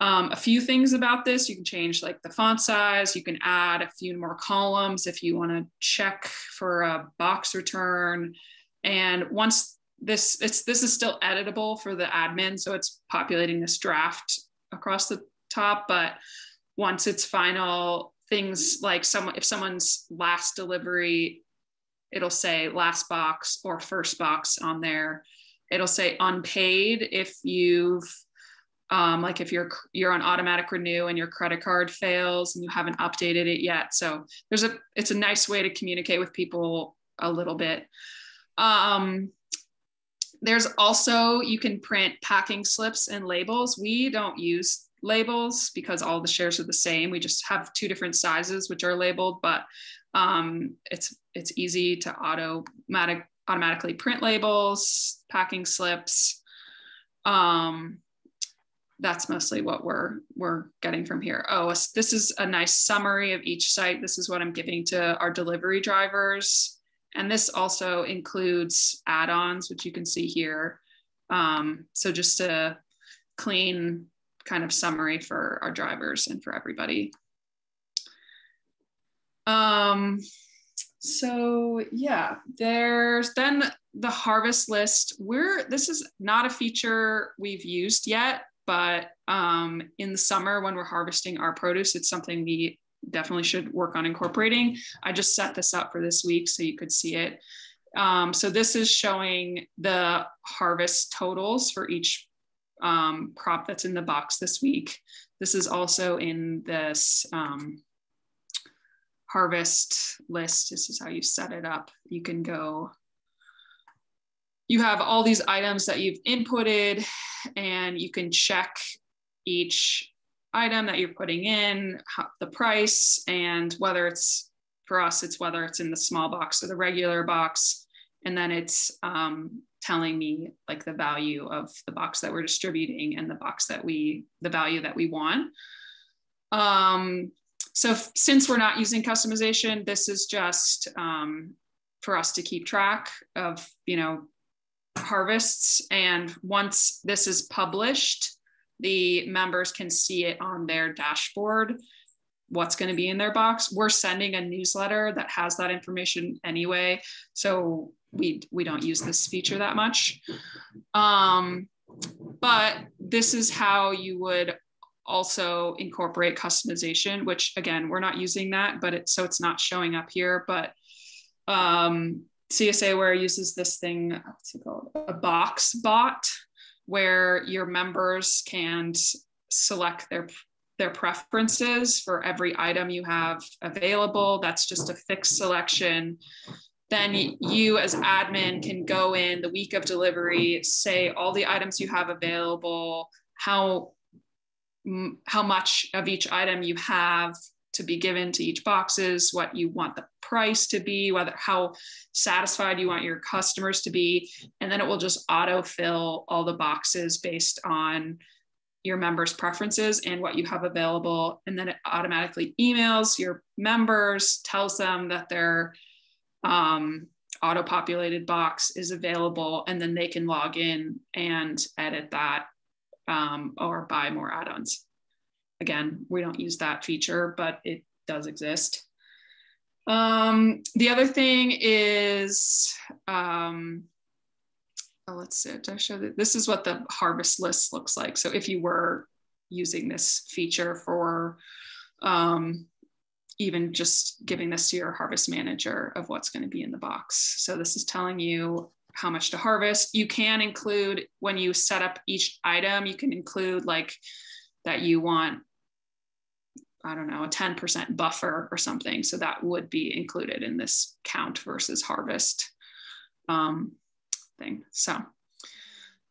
um, a few things about this. You can change like the font size. You can add a few more columns if you want to check for a box return. And once this it's this is still editable for the admin, so it's populating this draft across the top. But once it's final, things like someone if someone's last delivery, it'll say last box or first box on there. It'll say unpaid if you've um, like if you're you're on automatic renew and your credit card fails and you haven't updated it yet so there's a it's a nice way to communicate with people a little bit um, there's also, you can print packing slips and labels. We don't use labels because all the shares are the same. We just have two different sizes which are labeled, but um, it's it's easy to automatic automatically print labels, packing slips. Um, that's mostly what we're we're getting from here. Oh, this is a nice summary of each site. This is what I'm giving to our delivery drivers. And this also includes add-ons, which you can see here. Um, so just a clean kind of summary for our drivers and for everybody. Um, so yeah, there's then the harvest list. We're this is not a feature we've used yet, but um, in the summer when we're harvesting our produce, it's something we definitely should work on incorporating. I just set this up for this week so you could see it. Um, so this is showing the harvest totals for each um, crop that's in the box this week. This is also in this um, harvest list. This is how you set it up. You can go, you have all these items that you've inputted and you can check each item that you're putting in, how, the price, and whether it's for us, it's whether it's in the small box or the regular box. And then it's um, telling me like the value of the box that we're distributing and the box that we, the value that we want. Um, so since we're not using customization, this is just um, for us to keep track of, you know, harvests. And once this is published, the members can see it on their dashboard what's going to be in their box. We're sending a newsletter that has that information anyway so we we don't use this feature that much. Um, but this is how you would also incorporate customization which again we're not using that but it so it's not showing up here but um, CSAware uses this thing what's it called a box bot where your members can select their their preferences for every item you have available. That's just a fixed selection. Then you as admin can go in the week of delivery, say all the items you have available, how how much of each item you have to be given to each boxes, what you want the price to be, whether how satisfied you want your customers to be, and then it will just auto fill all the boxes based on your members' preferences and what you have available. And then it automatically emails your members, tells them that their um, auto populated box is available, and then they can log in and edit that um, or buy more add ons. Again, we don't use that feature, but it does exist. Um, the other thing is, um, oh, let's see, did I show that this is what the harvest list looks like. So if you were using this feature for um, even just giving this to your harvest manager of what's going to be in the box. So this is telling you how much to harvest. You can include when you set up each item, you can include like that you want I don't know, a 10% buffer or something. So that would be included in this count versus harvest um, thing. So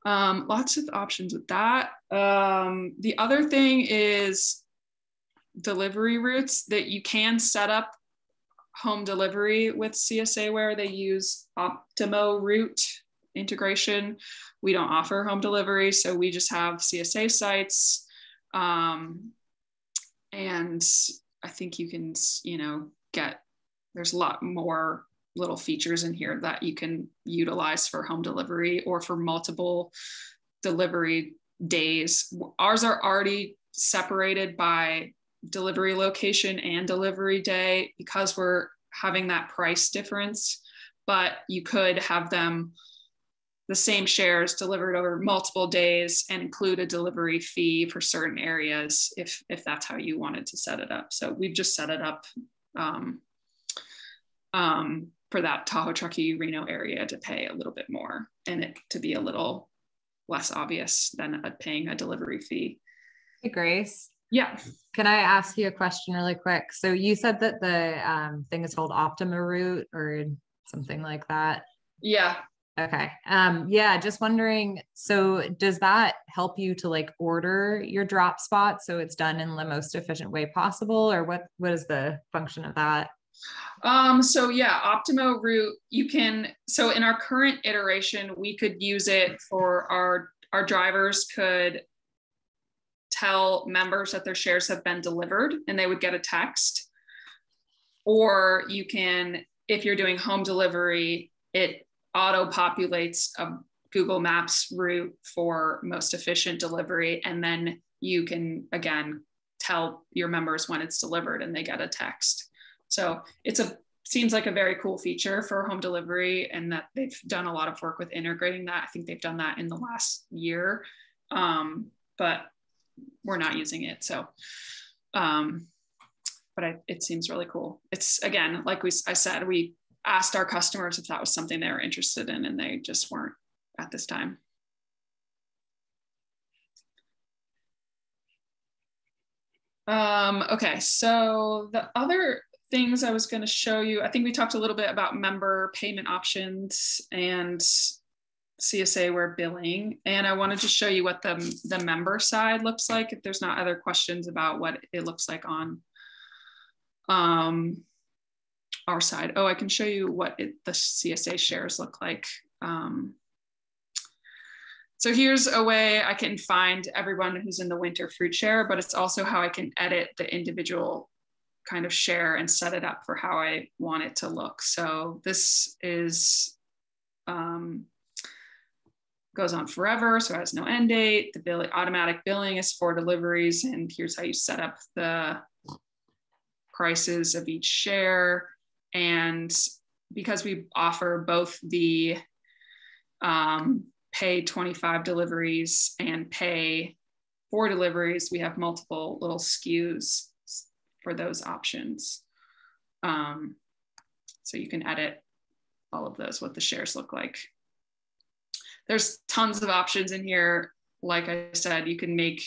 um, lots of options with that. Um, the other thing is delivery routes that you can set up home delivery with CSAware they use OptimoRoute integration. We don't offer home delivery, so we just have CSA sites. Um, and I think you can, you know, get there's a lot more little features in here that you can utilize for home delivery or for multiple delivery days. Ours are already separated by delivery location and delivery day because we're having that price difference, but you could have them the same shares delivered over multiple days and include a delivery fee for certain areas if if that's how you wanted to set it up. So we've just set it up um, um, for that Tahoe Truckee Reno area to pay a little bit more and it to be a little less obvious than a, paying a delivery fee. Hey Grace. Yeah. Can I ask you a question really quick? So you said that the um, thing is called Optima Route or something like that. Yeah. Okay. Um, yeah, just wondering. So, does that help you to like order your drop spot so it's done in the most efficient way possible, or what? What is the function of that? Um, so yeah, OptimoRoute, you can, so in our current iteration, we could use it for our, our drivers could tell members that their shares have been delivered and they would get a text. Or you can, if you're doing home delivery, it auto populates a Google Maps route for most efficient delivery. And then you can, again, tell your members when it's delivered and they get a text. So it's a seems like a very cool feature for home delivery and that they've done a lot of work with integrating that. I think they've done that in the last year, um, but we're not using it. So, um, but I, it seems really cool. It's again, like we, I said, we asked our customers if that was something they were interested in and they just weren't at this time. Um, okay, so the other things I was going to show you, I think we talked a little bit about member payment options and CSAware billing. And I wanted to show you what the, the member side looks like if there's not other questions about what it looks like on um, our side. Oh, I can show you what it, the CSA shares look like. Um, so here's a way I can find everyone who's in the winter fruit share, but it's also how I can edit the individual kind of share and set it up for how I want it to look. So this is, um, goes on forever, so it has no end date. The bill, automatic billing is for deliveries, and here's how you set up the prices of each share. And because we offer both the um, pay 25 deliveries and pay four deliveries, we have multiple little SKUs for those options. Um, so you can edit all of those, what the shares look like. There's tons of options in here. Like I said, you can make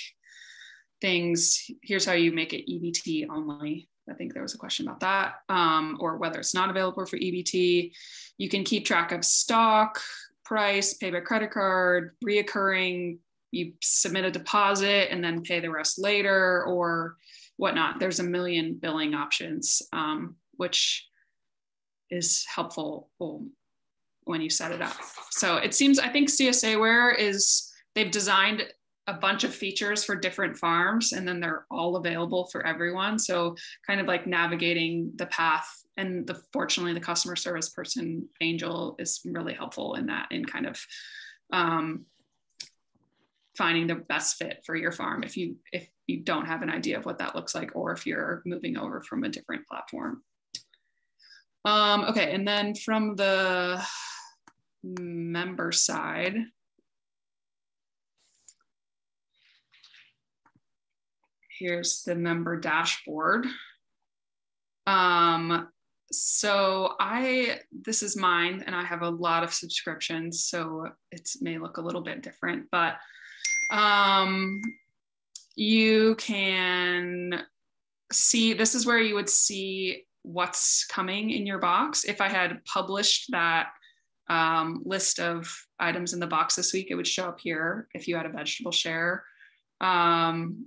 things, here's how you make it EBT only. I think there was a question about that, um, or whether it's not available for EBT. You can keep track of stock, price, pay by credit card, reoccurring, you submit a deposit and then pay the rest later or whatnot. There's a million billing options, um, which is helpful when you set it up. So it seems, I think CSAware is, they've designed a bunch of features for different farms and then they're all available for everyone. So kind of like navigating the path and the fortunately the customer service person angel is really helpful in that in kind of um, finding the best fit for your farm if you if you don't have an idea of what that looks like or if you're moving over from a different platform um, okay and then from the member side here's the member dashboard. Um, so I this is mine and I have a lot of subscriptions so it may look a little bit different but um you can see this is where you would see what's coming in your box. If I had published that um, list of items in the box this week it would show up here if you had a vegetable share. Um,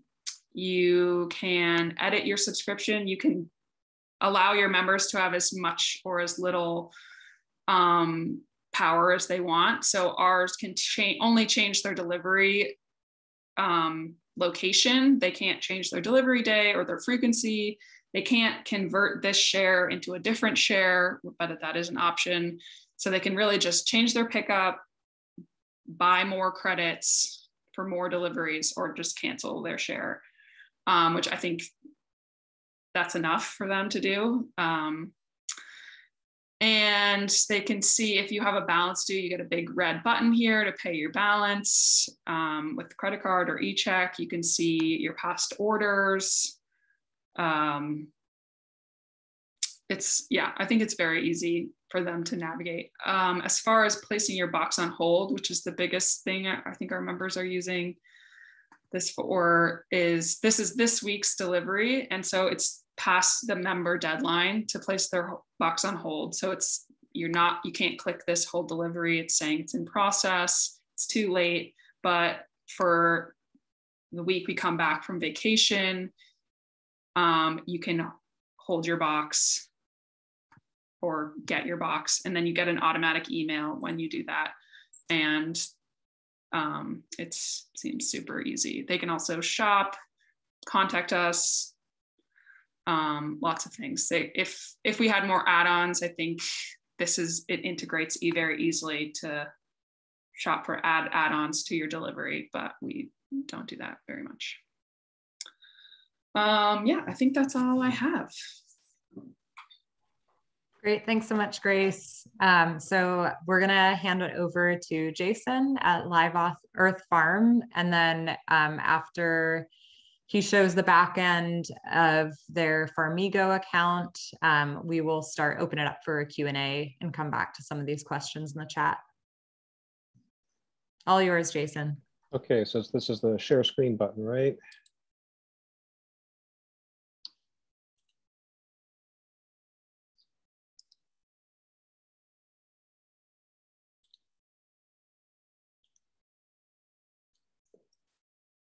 you can edit your subscription you can allow your members to have as much or as little um, power as they want. So ours can only change their delivery um, location. They can't change their delivery day or their frequency. They can't convert this share into a different share, but that is an option. So they can really just change their pickup, buy more credits for more deliveries, or just cancel their share, um, which I think that's enough for them to do. Um, and they can see if you have a balance due, you get a big red button here to pay your balance um, with credit card or e-check. You can see your past orders. Um, it's, yeah, I think it's very easy for them to navigate. Um, as far as placing your box on hold, which is the biggest thing I think our members are using this for is this is this week's delivery. And so it's past the member deadline to place their box on hold. So it's you're not you can't click this hold delivery. It's saying it's in process. It's too late. But for the week we come back from vacation, um, you can hold your box or get your box. And then you get an automatic email when you do that. And um, it seems super easy. They can also shop, contact us, um, lots of things. They, if if we had more add-ons, I think this is it integrates e very easily to shop for add add-ons to your delivery, but we don't do that very much. Um, yeah, I think that's all I have. Great, thanks so much, Grace. Um, so we're gonna hand it over to Jason at Live Earth Farm, and then um, after he shows the back end of their Farmigo account, um, we will start open it up for a Q&A and come back to some of these questions in the chat. All yours, Jason. Okay, so this is the share screen button, right?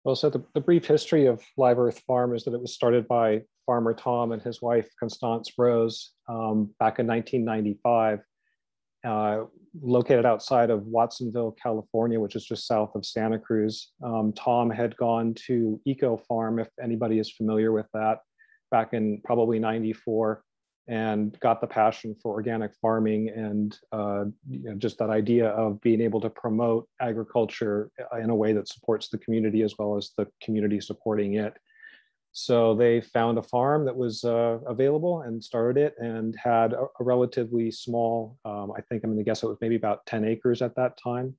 Well, so the, the, brief history of Live Earth Farm is that it was started by farmer Tom and his wife, Constance Rose, um, back in 1995, uh, located outside of Watsonville, California, which is just south of Santa Cruz. Um, Tom had gone to Eco Farm, if anybody is familiar with that, back in probably 94 and got the passion for organic farming and uh, you know, just that idea of being able to promote agriculture in a way that supports the community as well as the community supporting it. So they found a farm that was uh, available and started it and had a, a relatively small, um, I think I'm gonna guess it was maybe about 10 acres at that time.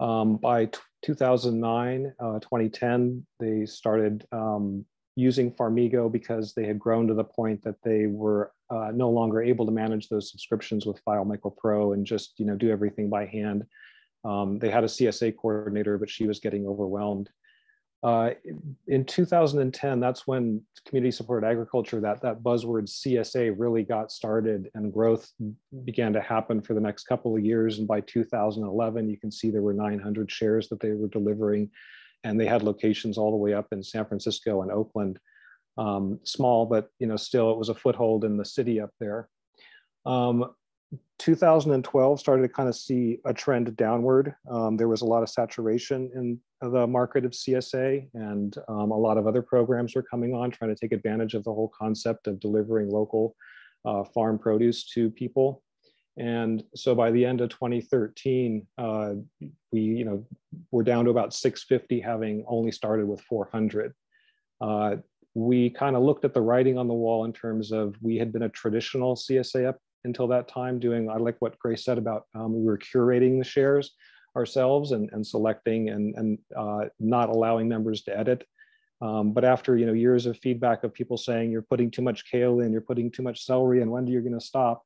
Um, by 2009, uh, 2010, they started um, using Farmigo because they had grown to the point that they were uh, no longer able to manage those subscriptions with FileMaker Pro and just you know do everything by hand. Um, they had a CSA coordinator, but she was getting overwhelmed. Uh, in 2010, that's when community supported agriculture, that, that buzzword CSA really got started and growth began to happen for the next couple of years. And by 2011, you can see there were 900 shares that they were delivering and they had locations all the way up in San Francisco and Oakland. Um, small, but you know, still it was a foothold in the city up there. Um, 2012 started to kind of see a trend downward. Um, there was a lot of saturation in the market of CSA, and um, a lot of other programs were coming on trying to take advantage of the whole concept of delivering local uh, farm produce to people. And so by the end of 2013, uh, we, you know, we're down to about 650, having only started with 400. Uh, we kind of looked at the writing on the wall in terms of we had been a traditional CSA up until that time doing, I like what Grace said about um, we were curating the shares ourselves and, and selecting and, and uh, not allowing members to edit. Um, but after you know years of feedback of people saying you're putting too much kale in, you're putting too much celery, and when are you going to stop?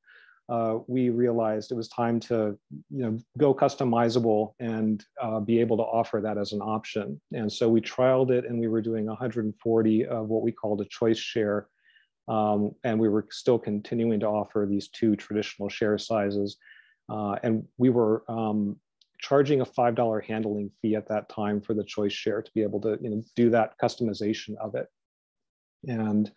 Uh, we realized it was time to you know go customizable and uh, be able to offer that as an option. And so we trialed it, and we were doing 140 of what we called a choice share, um, and we were still continuing to offer these two traditional share sizes. Uh, and we were um, charging a five dollar handling fee at that time for the choice share to be able to you know do that customization of it. And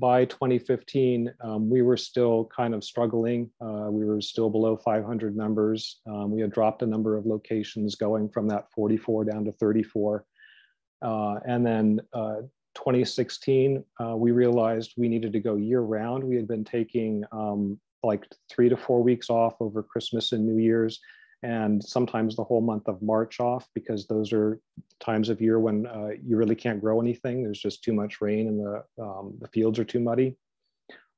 by 2015, um, we were still kind of struggling. Uh, we were still below 500 members. Um, we had dropped a number of locations going from that 44 down to 34. Uh, and then uh, 2016, uh, we realized we needed to go year round. We had been taking um, like three to four weeks off over Christmas and New Year's and sometimes the whole month of March off because those are times of year when uh, you really can't grow anything. There's just too much rain and the, um, the fields are too muddy.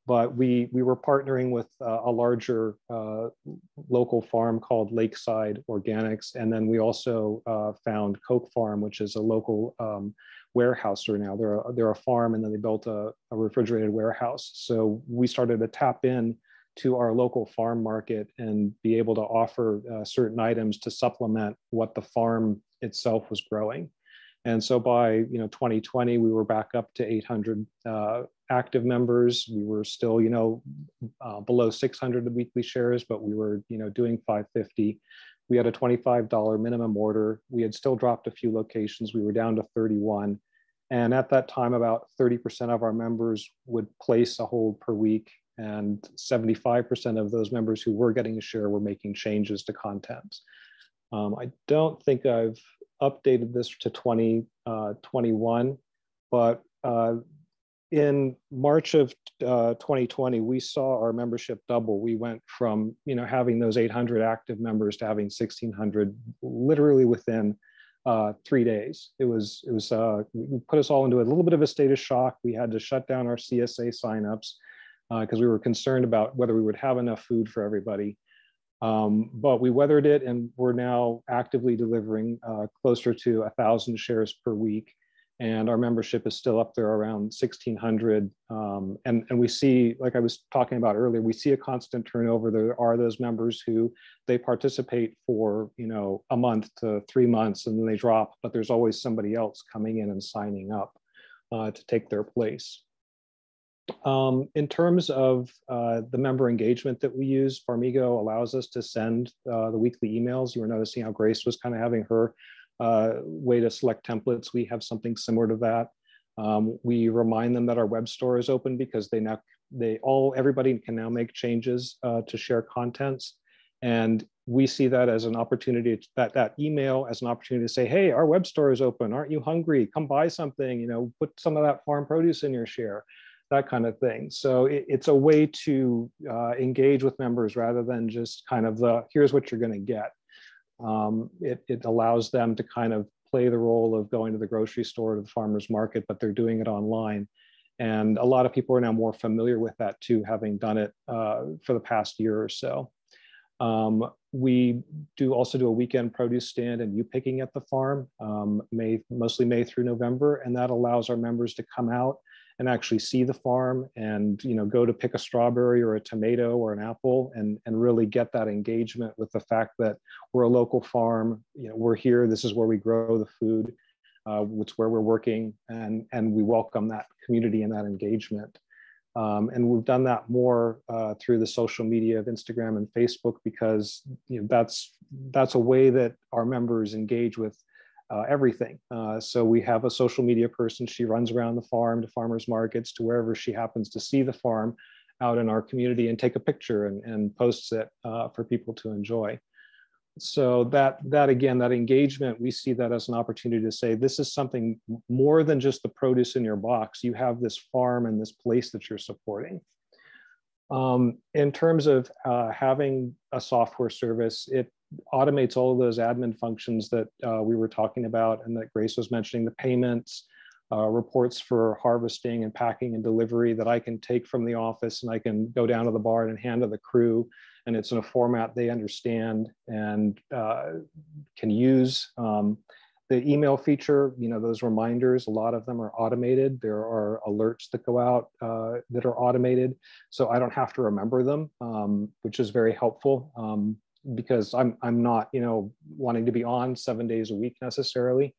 But we, we were partnering with uh, a larger uh, local farm called Lakeside Organics. And then we also uh, found Coke Farm, which is a local um, warehouser now. They're a, they're a farm and then they built a, a refrigerated warehouse. So we started to tap in to our local farm market and be able to offer uh, certain items to supplement what the farm itself was growing. And so by you know 2020, we were back up to 800 uh, active members. We were still you know uh, below 600 weekly shares, but we were you know doing 550. We had a $25 minimum order. We had still dropped a few locations. We were down to 31. And at that time, about 30% of our members would place a hold per week and 75% of those members who were getting a share were making changes to content. Um, I don't think I've updated this to 2021, uh, but uh, in March of uh, 2020, we saw our membership double. We went from you know having those 800 active members to having 1,600 literally within uh, three days. It was it was uh, put us all into a little bit of a state of shock. We had to shut down our CSA signups because uh, we were concerned about whether we would have enough food for everybody. Um, but we weathered it, and we're now actively delivering uh, closer to a thousand shares per week. And our membership is still up there around 1600 um, and, and we see like i was talking about earlier we see a constant turnover. There are those members who they participate for you know a month to three months and then they drop but there's always somebody else coming in and signing up uh, to take their place um, in terms of uh, the member engagement that we use, Farmigo allows us to send uh, the weekly emails. You were noticing how Grace was kind of having her uh, way to select templates. We have something similar to that. Um, we remind them that our web store is open because they now they all everybody can now make changes uh, to share contents, and we see that as an opportunity to, that that email as an opportunity to say, hey, our web store is open. Aren't you hungry? Come buy something. You know, put some of that farm produce in your share that kind of thing. So it, it's a way to uh, engage with members rather than just kind of the here's what you're going to get um, it, it allows them to kind of play the role of going to the grocery store to the farmer's market, but they're doing it online. And a lot of people are now more familiar with that too, having done it uh, for the past year or so. Um, we do also do a weekend produce stand and you picking at the farm, um, May, mostly May through November, and that allows our members to come out and actually see the farm and you know go to pick a strawberry or a tomato or an apple and and really get that engagement with the fact that we're a local farm you know we're here this is where we grow the food uh, it's where we're working and and we welcome that community and that engagement. Um, and we've done that more uh, through the social media of Instagram and Facebook because you know that's that's a way that our members engage with uh, everything. Uh, so we have a social media person. She runs around the farm to farmers markets to wherever she happens to see the farm out in our community and take a picture and, and posts it uh, for people to enjoy. So that that again, that engagement, we see that as an opportunity to say this is something more than just the produce in your box. You have this farm and this place that you're supporting. Um, in terms of uh, having a software service, it automates all of those admin functions that uh, we were talking about and that Grace was mentioning, the payments, uh, reports for harvesting and packing and delivery that I can take from the office and I can go down to the barn and hand to the crew. And it's in a format they understand and uh, can use. Um, the email feature, you know, those reminders, a lot of them are automated. There are alerts that go out uh, that are automated. So I don't have to remember them, um, which is very helpful. Um, because I'm I'm not you know wanting to be on seven days a week necessarily.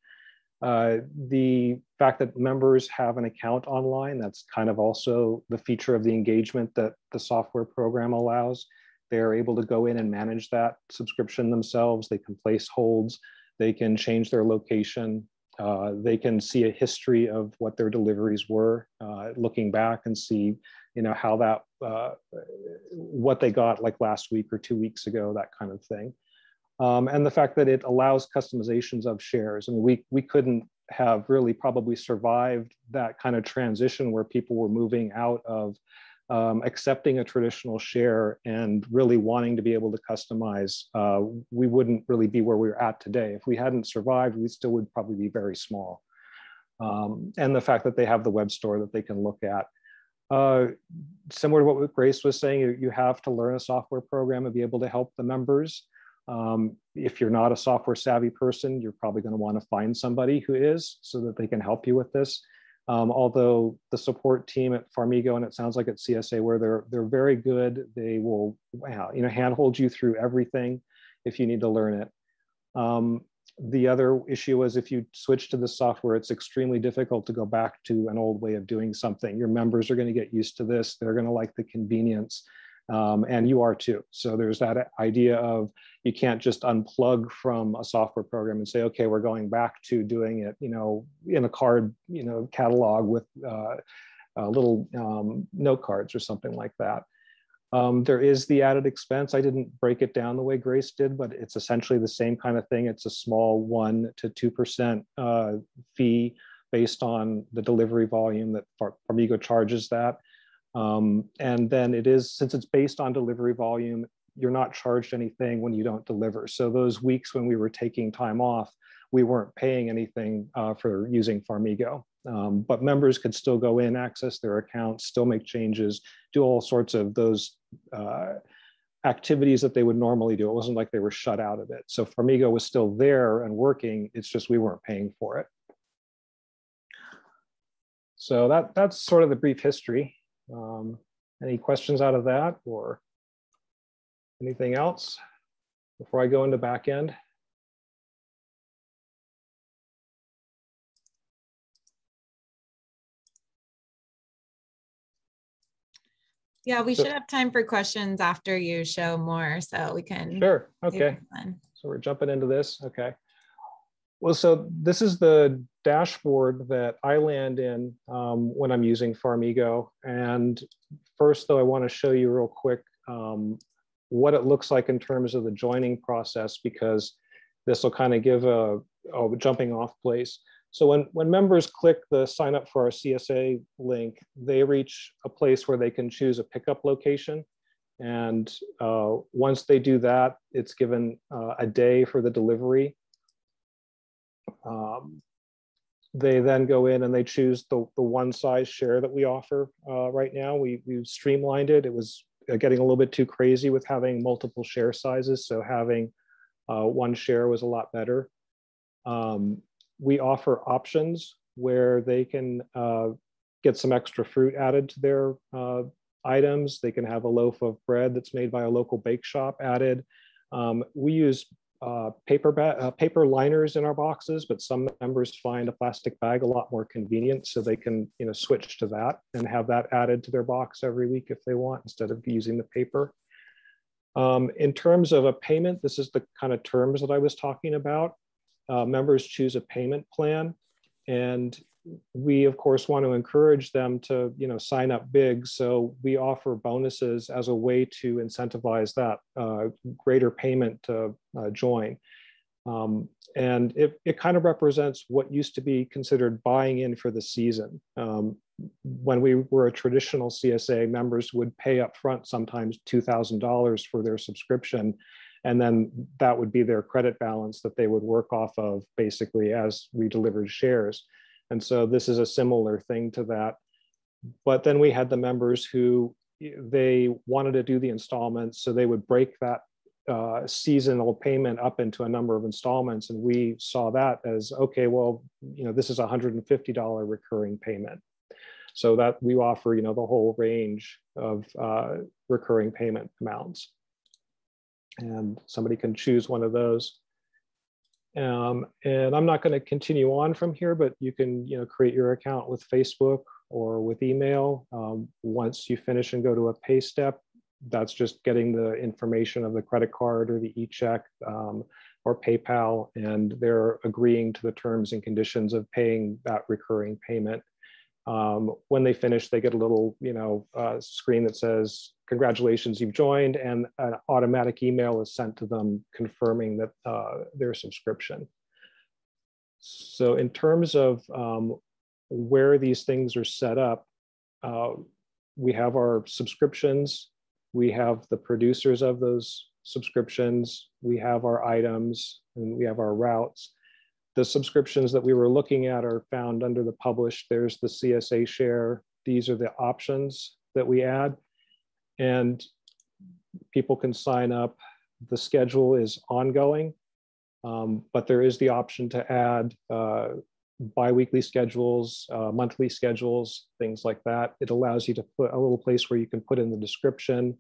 Uh, the fact that members have an account online, that's kind of also the feature of the engagement that the software program allows. They're able to go in and manage that subscription themselves. They can place holds. They can change their location. Uh, they can see a history of what their deliveries were, uh, looking back and see you know how that uh, what they got like last week or two weeks ago that kind of thing um, and the fact that it allows customizations of shares I and we we couldn't have really probably survived that kind of transition where people were moving out of um, accepting a traditional share and really wanting to be able to customize, uh, we wouldn't really be where we're at today. If we hadn't survived, we still would probably be very small. Um, and the fact that they have the web store that they can look at uh, similar to what Grace was saying, you, you, have to learn a software program and be able to help the members. Um, if you're not a software savvy person, you're probably going to want to find somebody who is so that they can help you with this. Um, although the support team at Farmigo and it sounds like at CSAware they're they're very good, they will wow, you know handhold you through everything if you need to learn it. Um, the other issue was if you switch to the software, it's extremely difficult to go back to an old way of doing something. Your members are going to get used to this. They're going to like the convenience. Um, and you are too. So there's that idea of you can't just unplug from a software program and say, okay, we're going back to doing it, you know, in a card, you know, catalog with uh, uh, little um, note cards or something like that. Um, there is the added expense. I didn't break it down the way Grace did, but it's essentially the same kind of thing. It's a small one to 2% uh, fee based on the delivery volume that Farmigo charges that. Um, and then it is, since it's based on delivery volume, you're not charged anything when you don't deliver. So those weeks when we were taking time off, we weren't paying anything uh, for using Farmigo. Um, but members could still go in, access their accounts, still make changes, do all sorts of those uh, activities that they would normally do. It wasn't like they were shut out of it. So Farmigo was still there and working. It's just we weren't paying for it. So that that's sort of the brief history. Um, any questions out of that or anything else before I go into back end? Yeah, we so, should have time for questions after you show more so we can. Sure. Okay. So we're jumping into this. Okay. Well, so this is the dashboard that I land in um, when I'm using Farmigo. And first, though, I want to show you real quick um, what it looks like in terms of the joining process, because this will kind of give a, a jumping off place. So when, when members click the sign up for our CSA link, they reach a place where they can choose a pickup location. And uh, once they do that, it's given uh, a day for the delivery. Um, they then go in and they choose the, the one size share that we offer uh, right now. We, we streamlined it. It was uh, getting a little bit too crazy with having multiple share sizes. So having uh, one share was a lot better. Um, we offer options where they can uh, get some extra fruit added to their uh, items. They can have a loaf of bread that's made by a local bake shop added. Um, we use uh, paper, uh, paper liners in our boxes, but some members find a plastic bag a lot more convenient, so they can you know switch to that and have that added to their box every week if they want instead of using the paper. Um, in terms of a payment, this is the kind of terms that I was talking about uh, members choose a payment plan. And we, of course, want to encourage them to you know, sign up big. So we offer bonuses as a way to incentivize that uh, greater payment to uh, join. Um, and it, it kind of represents what used to be considered buying in for the season. Um, when we were a traditional CSA, members would pay up front sometimes $2,000 for their subscription and then that would be their credit balance that they would work off of basically as we delivered shares. And so this is a similar thing to that. But then we had the members who they wanted to do the installments, so they would break that uh, seasonal payment up into a number of installments, and we saw that as okay. Well, you know, this is a $150 recurring payment, so that we offer you know the whole range of uh, recurring payment amounts and somebody can choose one of those. Um, and I'm not going to continue on from here, but you can you know create your account with Facebook or with email. Um, once you finish and go to a pay step, that's just getting the information of the credit card or the e-check um, or PayPal, and they're agreeing to the terms and conditions of paying that recurring payment. Um, when they finish, they get a little, you know, uh, screen that says, congratulations, you've joined, and an automatic email is sent to them confirming that uh, their subscription. So in terms of um, where these things are set up, uh, we have our subscriptions, we have the producers of those subscriptions, we have our items, and we have our routes the subscriptions that we were looking at are found under the published. There's the CSA share. These are the options that we add. And people can sign up. The schedule is ongoing, um, but there is the option to add uh, biweekly schedules, uh, monthly schedules, things like that. It allows you to put a little place where you can put in the description.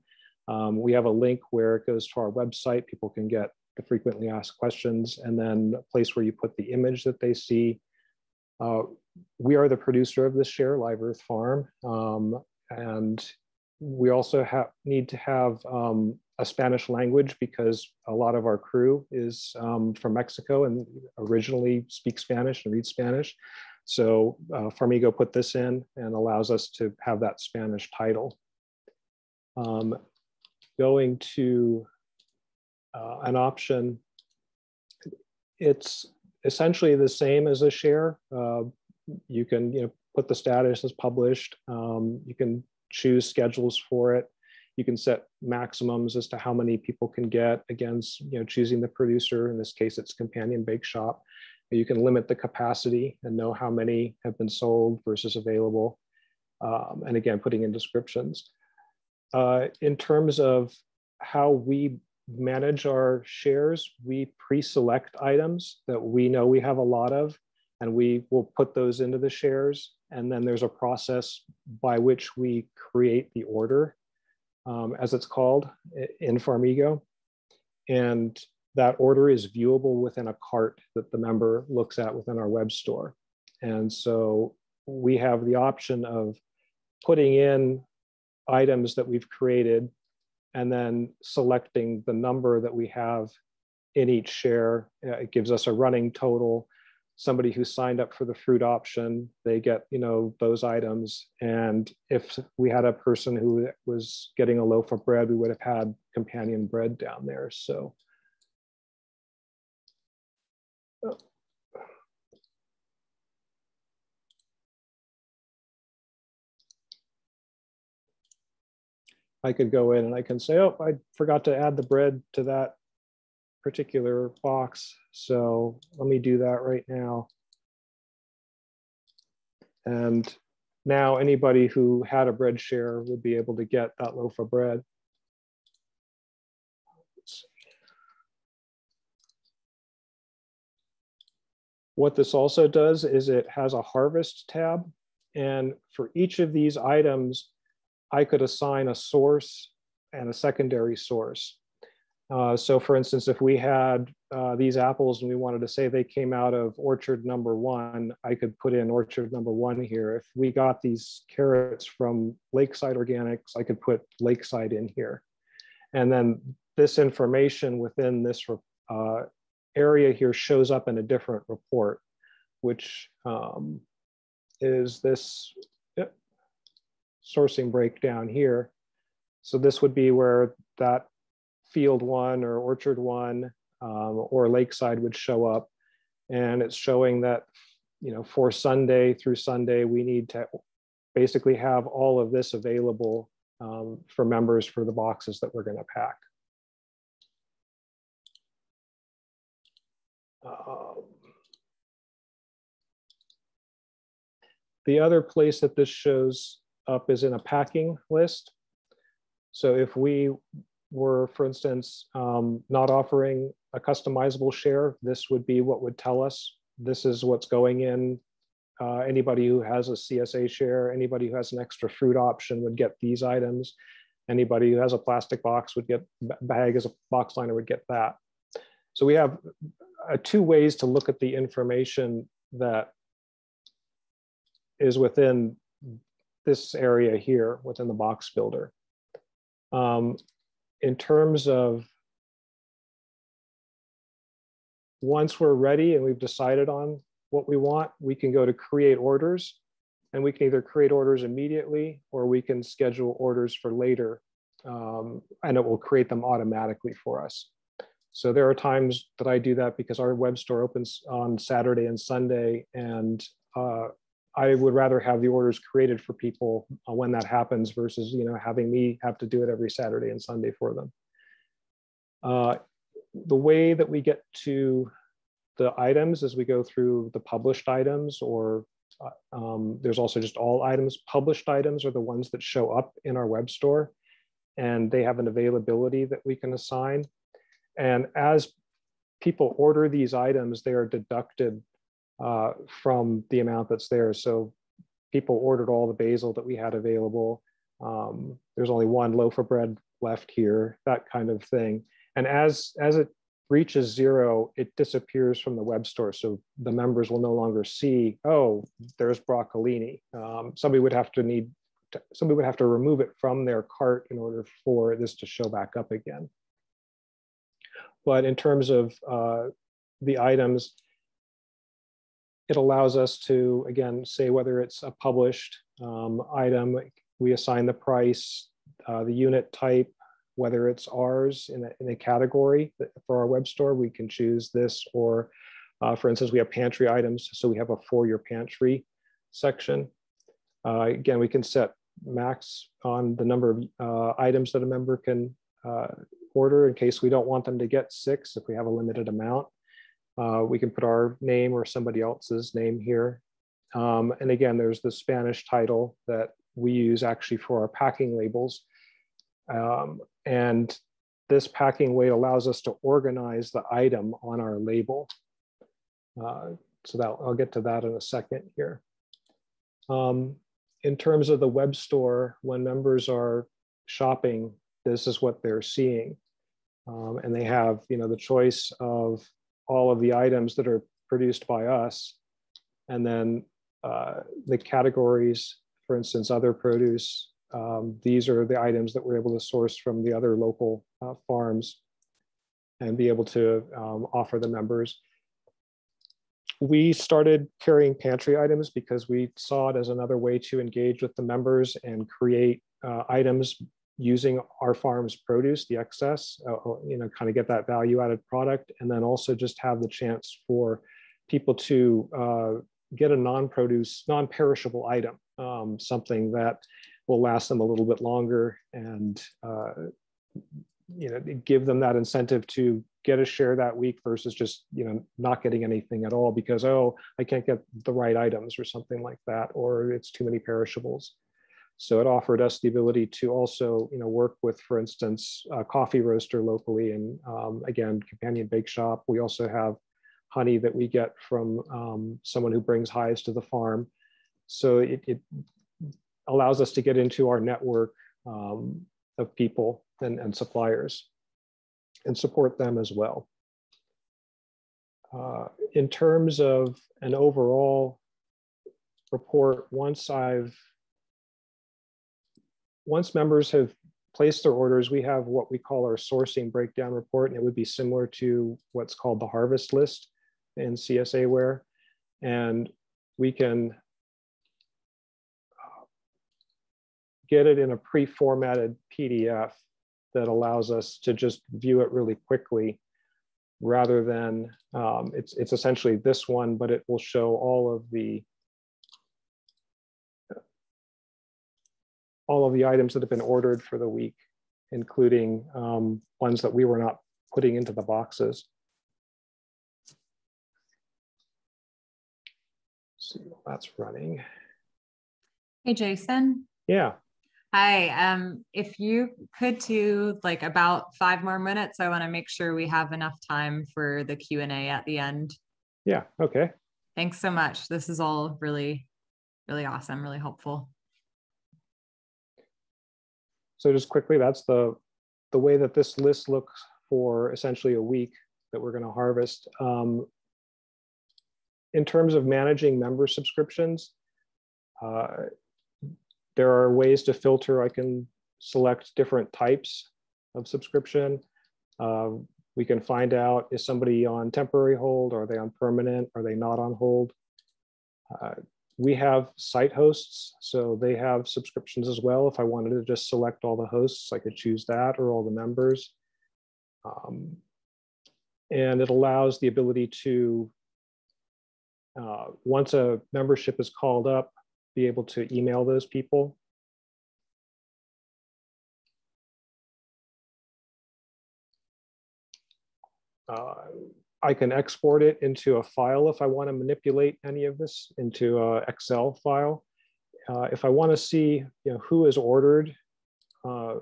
Um, we have a link where it goes to our website. People can get the frequently asked questions, and then a place where you put the image that they see. Uh, we are the producer of this share, Live Earth Farm, um, and we also have need to have um, a Spanish language because a lot of our crew is um, from Mexico and originally speak Spanish and read Spanish. So uh, Farmigo put this in and allows us to have that Spanish title. Um, going to uh, an option, it's essentially the same as a share. Uh, you can you know put the status as published. Um, you can choose schedules for it. You can set maximums as to how many people can get against you know choosing the producer. In this case, it's Companion Bake Shop. You can limit the capacity and know how many have been sold versus available. Um, and again, putting in descriptions. Uh, in terms of how we manage our shares, we pre-select items that we know we have a lot of, and we will put those into the shares. And then there's a process by which we create the order, um, as it's called in Farmigo. And that order is viewable within a cart that the member looks at within our web store. And so we have the option of putting in items that we've created and then selecting the number that we have in each share. Uh, it gives us a running total. Somebody who signed up for the fruit option, they get you know those items. And if we had a person who was getting a loaf of bread, we would have had companion bread down there. So I could go in and I can say, oh, I forgot to add the bread to that particular box. So let me do that right now. And now anybody who had a bread share would be able to get that loaf of bread. What this also does is it has a harvest tab. And for each of these items, I could assign a source and a secondary source. Uh, so for instance, if we had uh, these apples and we wanted to say they came out of orchard number one, I could put in orchard number one here. If we got these carrots from Lakeside Organics, I could put Lakeside in here. And then this information within this uh, area here shows up in a different report, which um, is this sourcing breakdown here. So this would be where that field one or orchard one um, or lakeside would show up. And it's showing that, you know, for Sunday through Sunday, we need to basically have all of this available um, for members for the boxes that we're going to pack. Um, the other place that this shows up is in a packing list. So if we were, for instance, um, not offering a customizable share, this would be what would tell us this is what's going in. Uh, anybody who has a CSA share, anybody who has an extra fruit option would get these items. Anybody who has a plastic box would get bag as a box liner would get that. So we have uh, two ways to look at the information that is within this area here within the box builder. Um, in terms of once we're ready and we've decided on what we want, we can go to create orders and we can either create orders immediately or we can schedule orders for later um, and it will create them automatically for us. So there are times that I do that because our web store opens on Saturday and Sunday and uh, I would rather have the orders created for people uh, when that happens versus you know having me have to do it every Saturday and Sunday for them. Uh, the way that we get to the items as we go through the published items or uh, um, there's also just all items. Published items are the ones that show up in our web store and they have an availability that we can assign. And as people order these items, they are deducted uh, from the amount that's there. So people ordered all the basil that we had available. Um, there's only one loaf of bread left here, that kind of thing. And as, as it reaches zero, it disappears from the web store. So the members will no longer see, oh, there's broccolini. Um, somebody would have to need, to, somebody would have to remove it from their cart in order for this to show back up again. But in terms of uh, the items, it allows us to, again, say whether it's a published um, item, we assign the price, uh, the unit type, whether it's ours in a, in a category for our web store, we can choose this or uh, for instance, we have pantry items. So we have a for your pantry section. Uh, again, we can set max on the number of uh, items that a member can uh, order in case we don't want them to get six if we have a limited amount. Uh, we can put our name or somebody else's name here. Um, and again, there's the Spanish title that we use actually for our packing labels. Um, and this packing weight allows us to organize the item on our label. Uh, so that I'll get to that in a second here. Um, in terms of the web store, when members are shopping, this is what they're seeing. Um, and they have, you know, the choice of all of the items that are produced by us. And then uh, the categories, for instance, other produce, um, these are the items that we're able to source from the other local uh, farms and be able to um, offer the members we started carrying pantry items because we saw it as another way to engage with the members and create uh, items using our farm's produce, the excess, uh, uh, you know, kind of get that value added product, and then also just have the chance for people to uh, get a non-produce, non-perishable item, um, something that will last them a little bit longer and uh, you know give them that incentive to get a share that week versus just you know not getting anything at all because oh i can't get the right items or something like that or it's too many perishables so it offered us the ability to also you know work with for instance a coffee roaster locally and um, again companion bake shop we also have honey that we get from um, someone who brings hives to the farm so it, it allows us to get into our network um, of people and, and suppliers and support them as well. Uh, in terms of an overall report, once I've, once members have placed their orders, we have what we call our sourcing breakdown report, and it would be similar to what's called the harvest list in CSAware. And we can uh, get it in a pre-formatted PDF that allows us to just view it really quickly rather than um, it's, it's essentially this one, but it will show all of the all of the items that have been ordered for the week, including um, ones that we were not putting into the boxes. Let's that's running. Hey, Jason. Yeah. Hi, um, if you could do like about five more minutes, I want to make sure we have enough time for the Q&A at the end. Yeah, okay. Thanks so much. This is all really, really awesome, really helpful. So just quickly, that's the, the way that this list looks for essentially a week that we're going to harvest. Um, in terms of managing member subscriptions, uh, there are ways to filter. I can select different types of subscription. Um, we can find out is somebody on temporary hold? Are they on permanent? Are they not on hold? Uh, we have site hosts, so they have subscriptions as well. If I wanted to just select all the hosts, I could choose that or all the members. Um, and it allows the ability to, uh, once a membership is called up, be able to email those people. Uh, I can export it into a file if I want to manipulate any of this into a Excel file. Uh, if I want to see you know, who is ordered uh,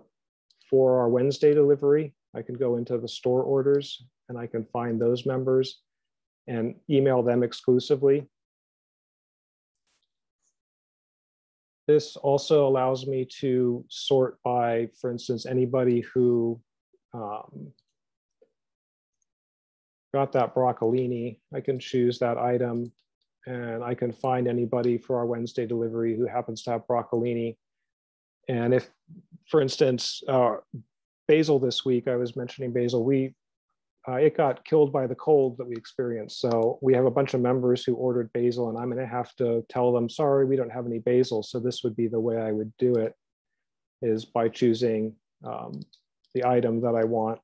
for our Wednesday delivery, I can go into the store orders and I can find those members and email them exclusively. This also allows me to sort by, for instance, anybody who um, got that broccolini. I can choose that item and I can find anybody for our Wednesday delivery who happens to have broccolini. And if, for instance, uh, basil this week, I was mentioning basil, we uh, it got killed by the cold that we experienced. So we have a bunch of members who ordered basil and I'm gonna have to tell them, sorry, we don't have any basil. So this would be the way I would do it is by choosing um, the item that I want.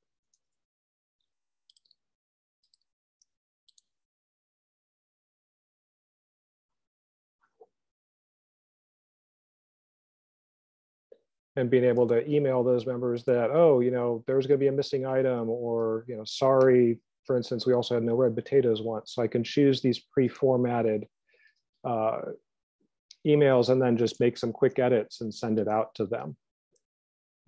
And being able to email those members that, oh, you know, there's going to be a missing item or, you know, sorry, for instance, we also had no red potatoes once. So I can choose these pre-formatted uh, emails and then just make some quick edits and send it out to them.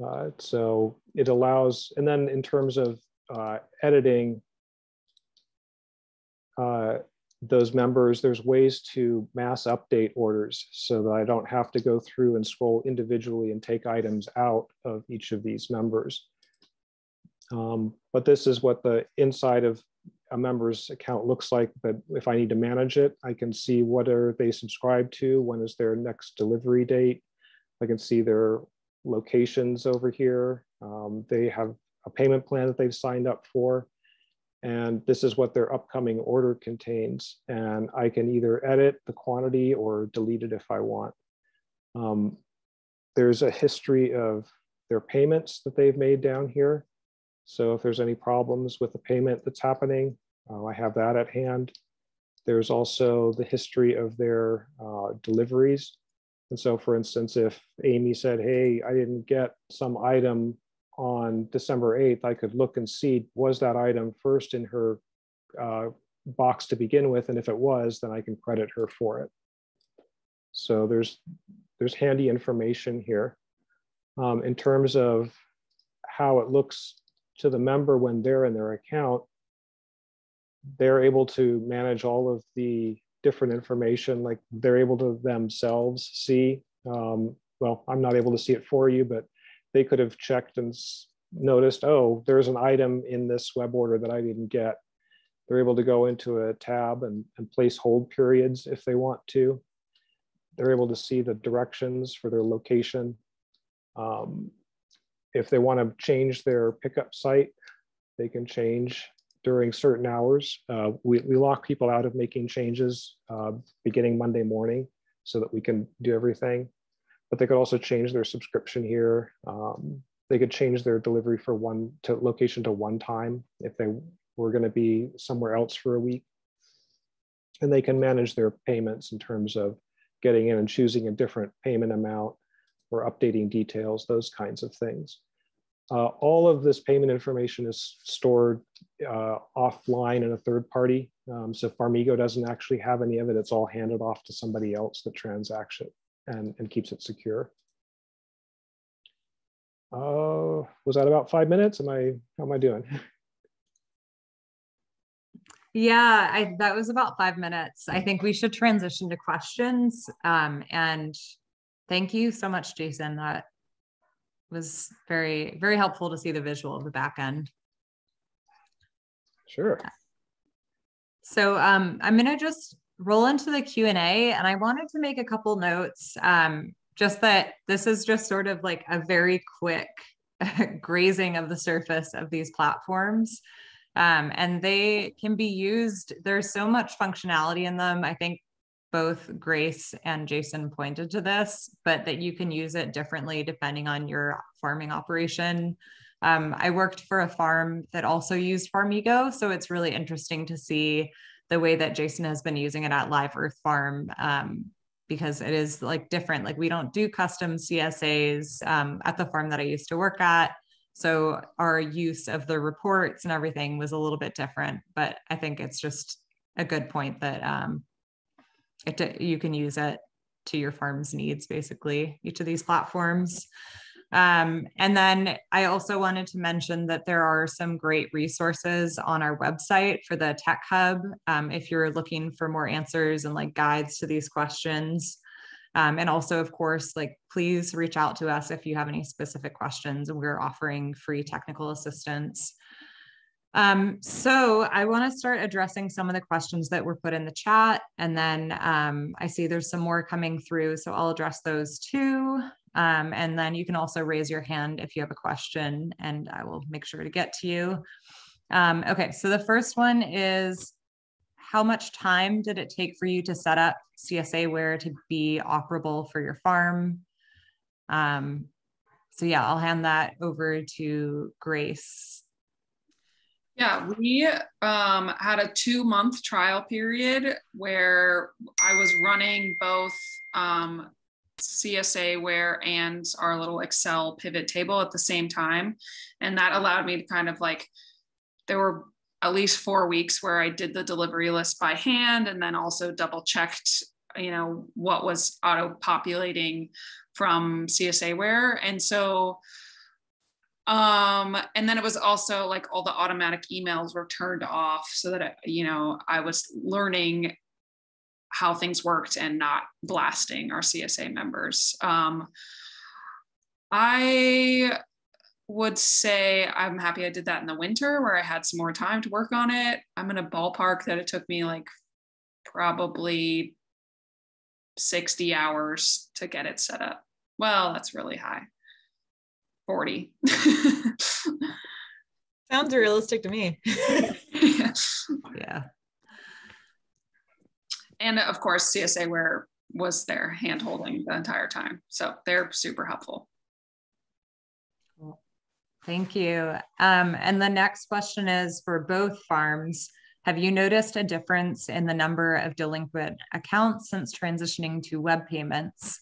Uh, so it allows, and then in terms of uh, editing, uh, those members, there's ways to mass update orders so that I don't have to go through and scroll individually and take items out of each of these members. Um, but this is what the inside of a member's account looks like. But if I need to manage it, I can see what are they subscribed to, when is their next delivery date. I can see their locations over here. Um, they have a payment plan that they've signed up for and this is what their upcoming order contains. And I can either edit the quantity or delete it if I want. Um, there's a history of their payments that they've made down here. So if there's any problems with the payment that's happening, uh, I have that at hand. There's also the history of their uh, deliveries. And so for instance, if Amy said, hey, I didn't get some item on December 8th, I could look and see was that item first in her uh, box to begin with, and if it was, then I can credit her for it. So there's there's handy information here. Um, in terms of how it looks to the member when they're in their account, they're able to manage all of the different information, like they're able to themselves see. Um, well, I'm not able to see it for you, but they could have checked and noticed, oh, there's an item in this web order that I didn't get. They're able to go into a tab and, and place hold periods if they want to. They're able to see the directions for their location. Um, if they want to change their pickup site, they can change during certain hours. Uh, we, we lock people out of making changes uh, beginning Monday morning so that we can do everything but they could also change their subscription here. Um, they could change their delivery for one to location to one time if they were going to be somewhere else for a week. And they can manage their payments in terms of getting in and choosing a different payment amount or updating details, those kinds of things. Uh, all of this payment information is stored uh, offline in a third party. Um, so Farmigo doesn't actually have any of it. It's all handed off to somebody else that transacts it and, and keeps it secure. Uh, was that about five minutes? Am I, how am I doing? Yeah, I, that was about five minutes. I think we should transition to questions. Um, and thank you so much, Jason. That was very, very helpful to see the visual of the back end. Sure. So um, I'm going to just roll into the Q&A and I wanted to make a couple notes um, just that this is just sort of like a very quick grazing of the surface of these platforms. Um, and they can be used, there's so much functionality in them. I think both Grace and Jason pointed to this, but that you can use it differently depending on your farming operation. Um, I worked for a farm that also used Farmigo, so it's really interesting to see the way that Jason has been using it at Live Earth Farm um, because it is like different. Like we don't do custom CSAs um, at the farm that I used to work at. So our use of the reports and everything was a little bit different, but I think it's just a good point that um, it, you can use it to your farm's needs, basically, each of these platforms. Um, and then I also wanted to mention that there are some great resources on our website for the Tech Hub um, if you're looking for more answers and like guides to these questions. Um, and also, of course, like please reach out to us if you have any specific questions. And we're offering free technical assistance. Um, so I want to start addressing some of the questions that were put in the chat, and then um, I see there's some more coming through, so I'll address those too. Um, and then you can also raise your hand if you have a question and I will make sure to get to you. Um, okay, so the first one is how much time did it take for you to set up CSAware to be operable for your farm? Um, so yeah, I'll hand that over to Grace. Yeah, we um, had a two month trial period where I was running both um, CSAware and our little Excel pivot table at the same time. And that allowed me to kind of like, there were at least four weeks where I did the delivery list by hand and then also double checked, you know, what was auto populating from CSAware. And so um and then it was also like all the automatic emails were turned off so that you know i was learning how things worked and not blasting our csa members um i would say i'm happy i did that in the winter where i had some more time to work on it i'm in a ballpark that it took me like probably 60 hours to get it set up well that's really high 40. Sounds realistic to me. yeah. yeah. And of course, CSAware was there hand holding the entire time. So they're super helpful. Thank you. Um, and the next question is for both farms. Have you noticed a difference in the number of delinquent accounts since transitioning to web payments?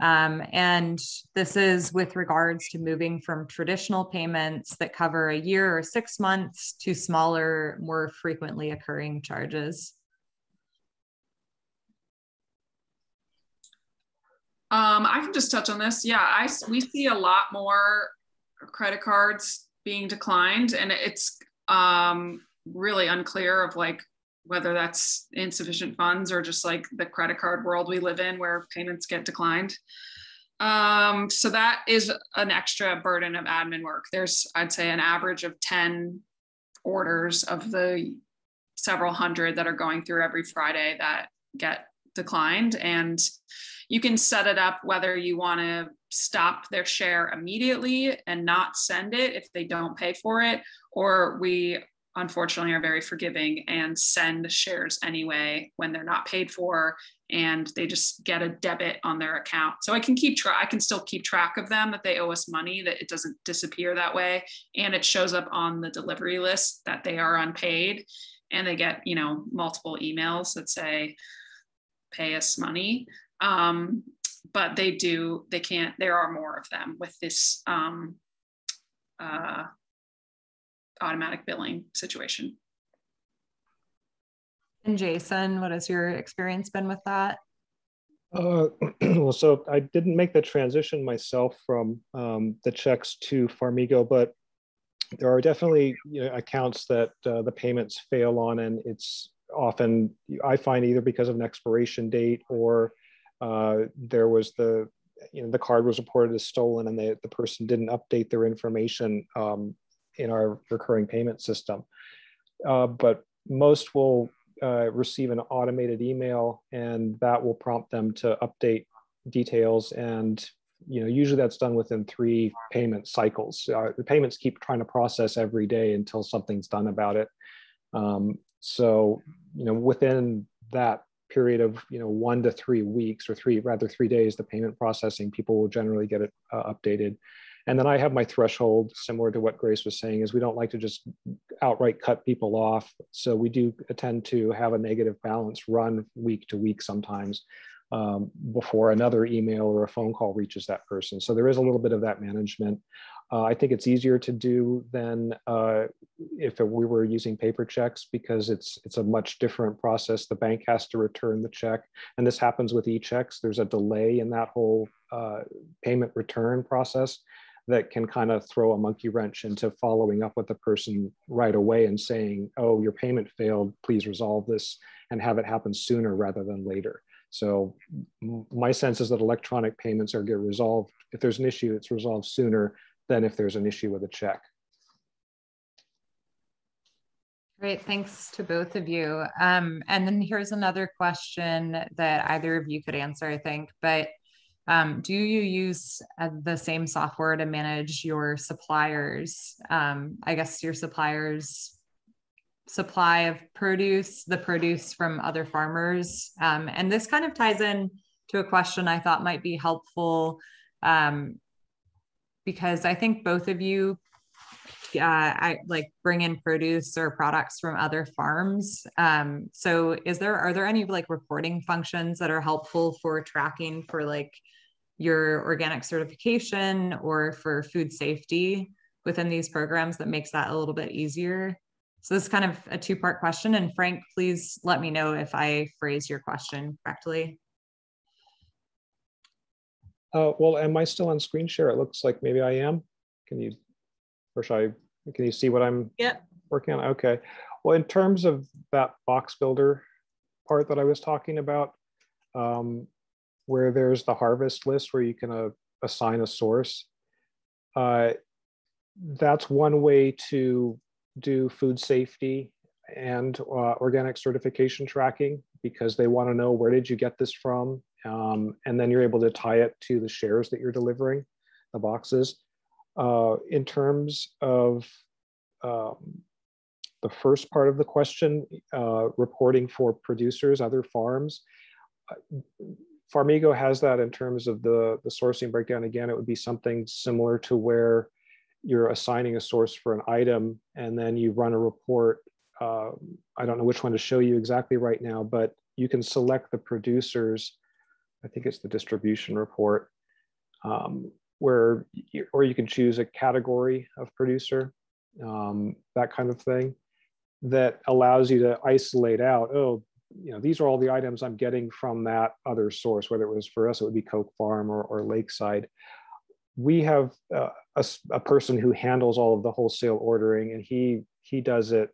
Um, and this is with regards to moving from traditional payments that cover a year or six months to smaller, more frequently occurring charges. Um, I can just touch on this. Yeah, I we see a lot more credit cards being declined, and it's um, really unclear of like whether that's insufficient funds or just like the credit card world we live in where payments get declined. Um, so that is an extra burden of admin work. There's, I'd say, an average of 10 orders of the several hundred that are going through every Friday that get declined. And you can set it up whether you want to stop their share immediately and not send it if they don't pay for it, or we unfortunately are very forgiving and send shares anyway when they're not paid for and they just get a debit on their account. So i can keep track i can still keep track of them that they owe us money that it doesn't disappear that way and it shows up on the delivery list that they are unpaid and they get you know multiple emails that say pay us money um, but they do they can't there are more of them with this um, uh, automatic billing situation. And Jason, what has your experience been with that? Uh, well, so I didn't make the transition myself from um, the checks to Farmigo, but there are definitely you know, accounts that uh, the payments fail on, and it's often I find either because of an expiration date or uh, there was the you know the card was reported as stolen and they, the person didn't update their information um, in our recurring payment system. Uh, but most will uh, receive an automated email and that will prompt them to update details and you know usually that's done within three payment cycles uh, the payments keep trying to process every day until something's done about it um, so you know within that period of you know one to three weeks or three rather three days the payment processing people will generally get it uh, updated and then I have my threshold, similar to what Grace was saying, is we don't like to just outright cut people off. So we do tend to have a negative balance run week to week sometimes um, before another email or a phone call reaches that person. So there is a little bit of that management. Uh, I think it's easier to do than uh, if we were using paper checks because it's it's a much different process. The bank has to return the check, and this happens with e-checks. There's a delay in that whole uh, payment return process that can kind of throw a monkey wrench into following up with the person right away and saying, oh, your payment failed, please resolve this and have it happen sooner rather than later. So my sense is that electronic payments are get resolved. If there's an issue, it's resolved sooner than if there's an issue with a check. Great, thanks to both of you. Um, and then here's another question that either of you could answer, I think, but um, do you use uh, the same software to manage your suppliers? Um, I guess your suppliers supply of produce, the produce from other farmers. Um, and this kind of ties in to a question I thought might be helpful um, because I think both of you uh, I like bring in produce or products from other farms. Um, so is there, are there any like reporting functions that are helpful for tracking for like your organic certification or for food safety within these programs that makes that a little bit easier? So this is kind of a two part question and Frank, please let me know if I phrase your question correctly. Uh, well, am I still on screen share? It looks like maybe I am. Can you or should I, can you see what I'm Yep. working on? Okay. Well, in terms of that box builder part that I was talking about, um, where there's the harvest list where you can uh, assign a source, uh, that's one way to do food safety and uh, organic certification tracking because they want to know where did you get this from um, and then you're able to tie it to the shares that you're delivering the boxes uh, in terms of um, the first part of the question, uh, reporting for producers, other farms, uh, Farmigo has that in terms of the, the sourcing breakdown. Again, it would be something similar to where you're assigning a source for an item and then you run a report. Uh, I don't know which one to show you exactly right now, but you can select the producers. I think it's the distribution report. Um, where or you can choose a category of producer, um, that kind of thing, that allows you to isolate out, oh, you know, these are all the items I'm getting from that other source, whether it was for us, it would be Coke Farm or, or Lakeside. We have uh, a, a person who handles all of the wholesale ordering and he he does it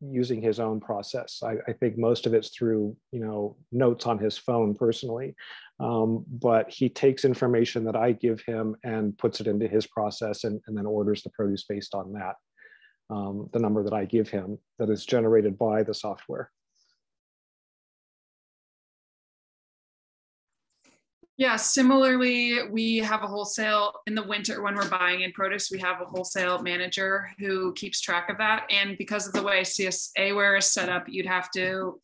using his own process. I, I, think most of it's through, you know, notes on his phone personally. Um, but he takes information that I give him and puts it into his process and, and then orders the produce based on that, um, the number that I give him that is generated by the software. Yeah, similarly, we have a wholesale in the winter when we're buying in produce, we have a wholesale manager who keeps track of that. And because of the way CSAware is set up, you'd have to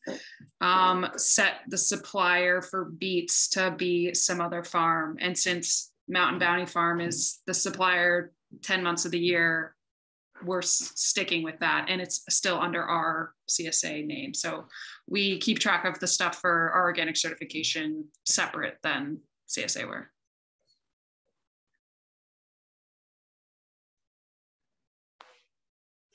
um, set the supplier for beets to be some other farm. And since Mountain Bounty Farm is the supplier 10 months of the year, we're sticking with that and it's still under our CSA name. So we keep track of the stuff for our organic certification separate than CSAware.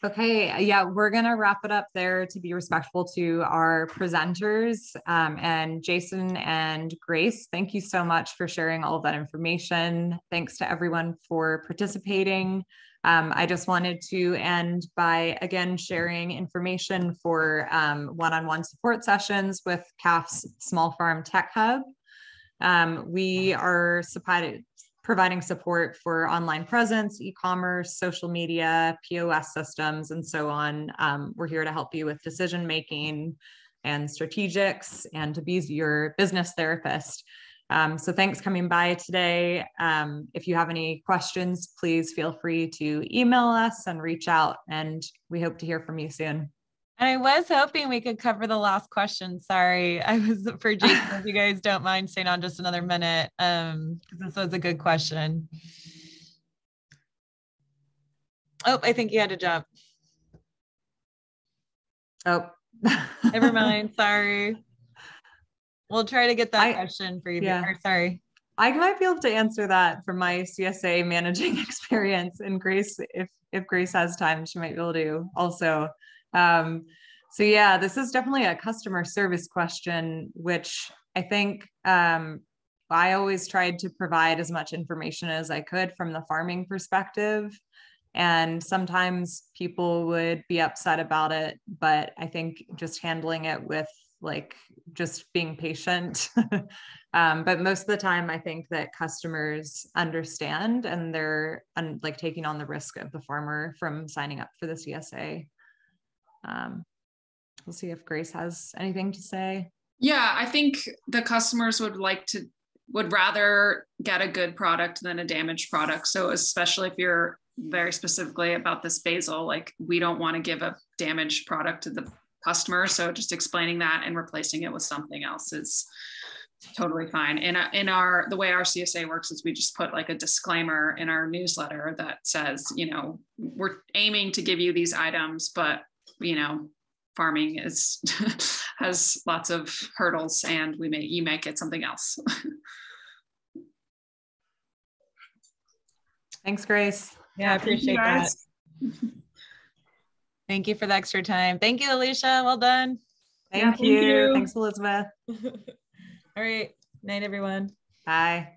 Okay, yeah, we're gonna wrap it up there to be respectful to our presenters. Um, and Jason and Grace, thank you so much for sharing all of that information. Thanks to everyone for participating. Um, I just wanted to end by again sharing information for um, one-on-one support sessions with CAFF's Small Farm Tech Hub. Um, we are providing support for online presence, e-commerce, social media, POS systems, and so on. Um, we're here to help you with decision making and strategics and to be your business therapist. Um, so thanks coming by today. Um, if you have any questions, please feel free to email us and reach out and we hope to hear from you soon. And I was hoping we could cover the last question. Sorry, I was for Jason. if you guys don't mind staying on just another minute, um, because this was a good question. Oh, I think you had to jump. Oh, never mind. Sorry. We'll try to get that I, question for you. Yeah. Sorry. I might be able to answer that from my CSA managing experience. And Grace, if if Grace has time, she might be able to also. Um, so yeah, this is definitely a customer service question, which I think um, I always tried to provide as much information as I could from the farming perspective. And sometimes people would be upset about it, but I think just handling it with like just being patient. um, but most of the time, I think that customers understand and they're un- like taking on the risk of the farmer from signing up for the CSA. Um, we'll see if Grace has anything to say. Yeah, I think the customers would like to would rather get a good product than a damaged product. So especially if you're very specifically about this basil, like we don't want to give a damaged product to the customer. So just explaining that and replacing it with something else is totally fine. In, in our, the way our CSA works is we just put like a disclaimer in our newsletter that says, you know, we're aiming to give you these items, but, you know, farming is, has lots of hurdles and we may, you may get something else. Thanks, Grace. Yeah, I appreciate that. Thank you for the extra time. Thank you, Alicia. Well done. Thank, yeah, thank you. you. Thanks, Elizabeth. All right. Night, everyone. Bye.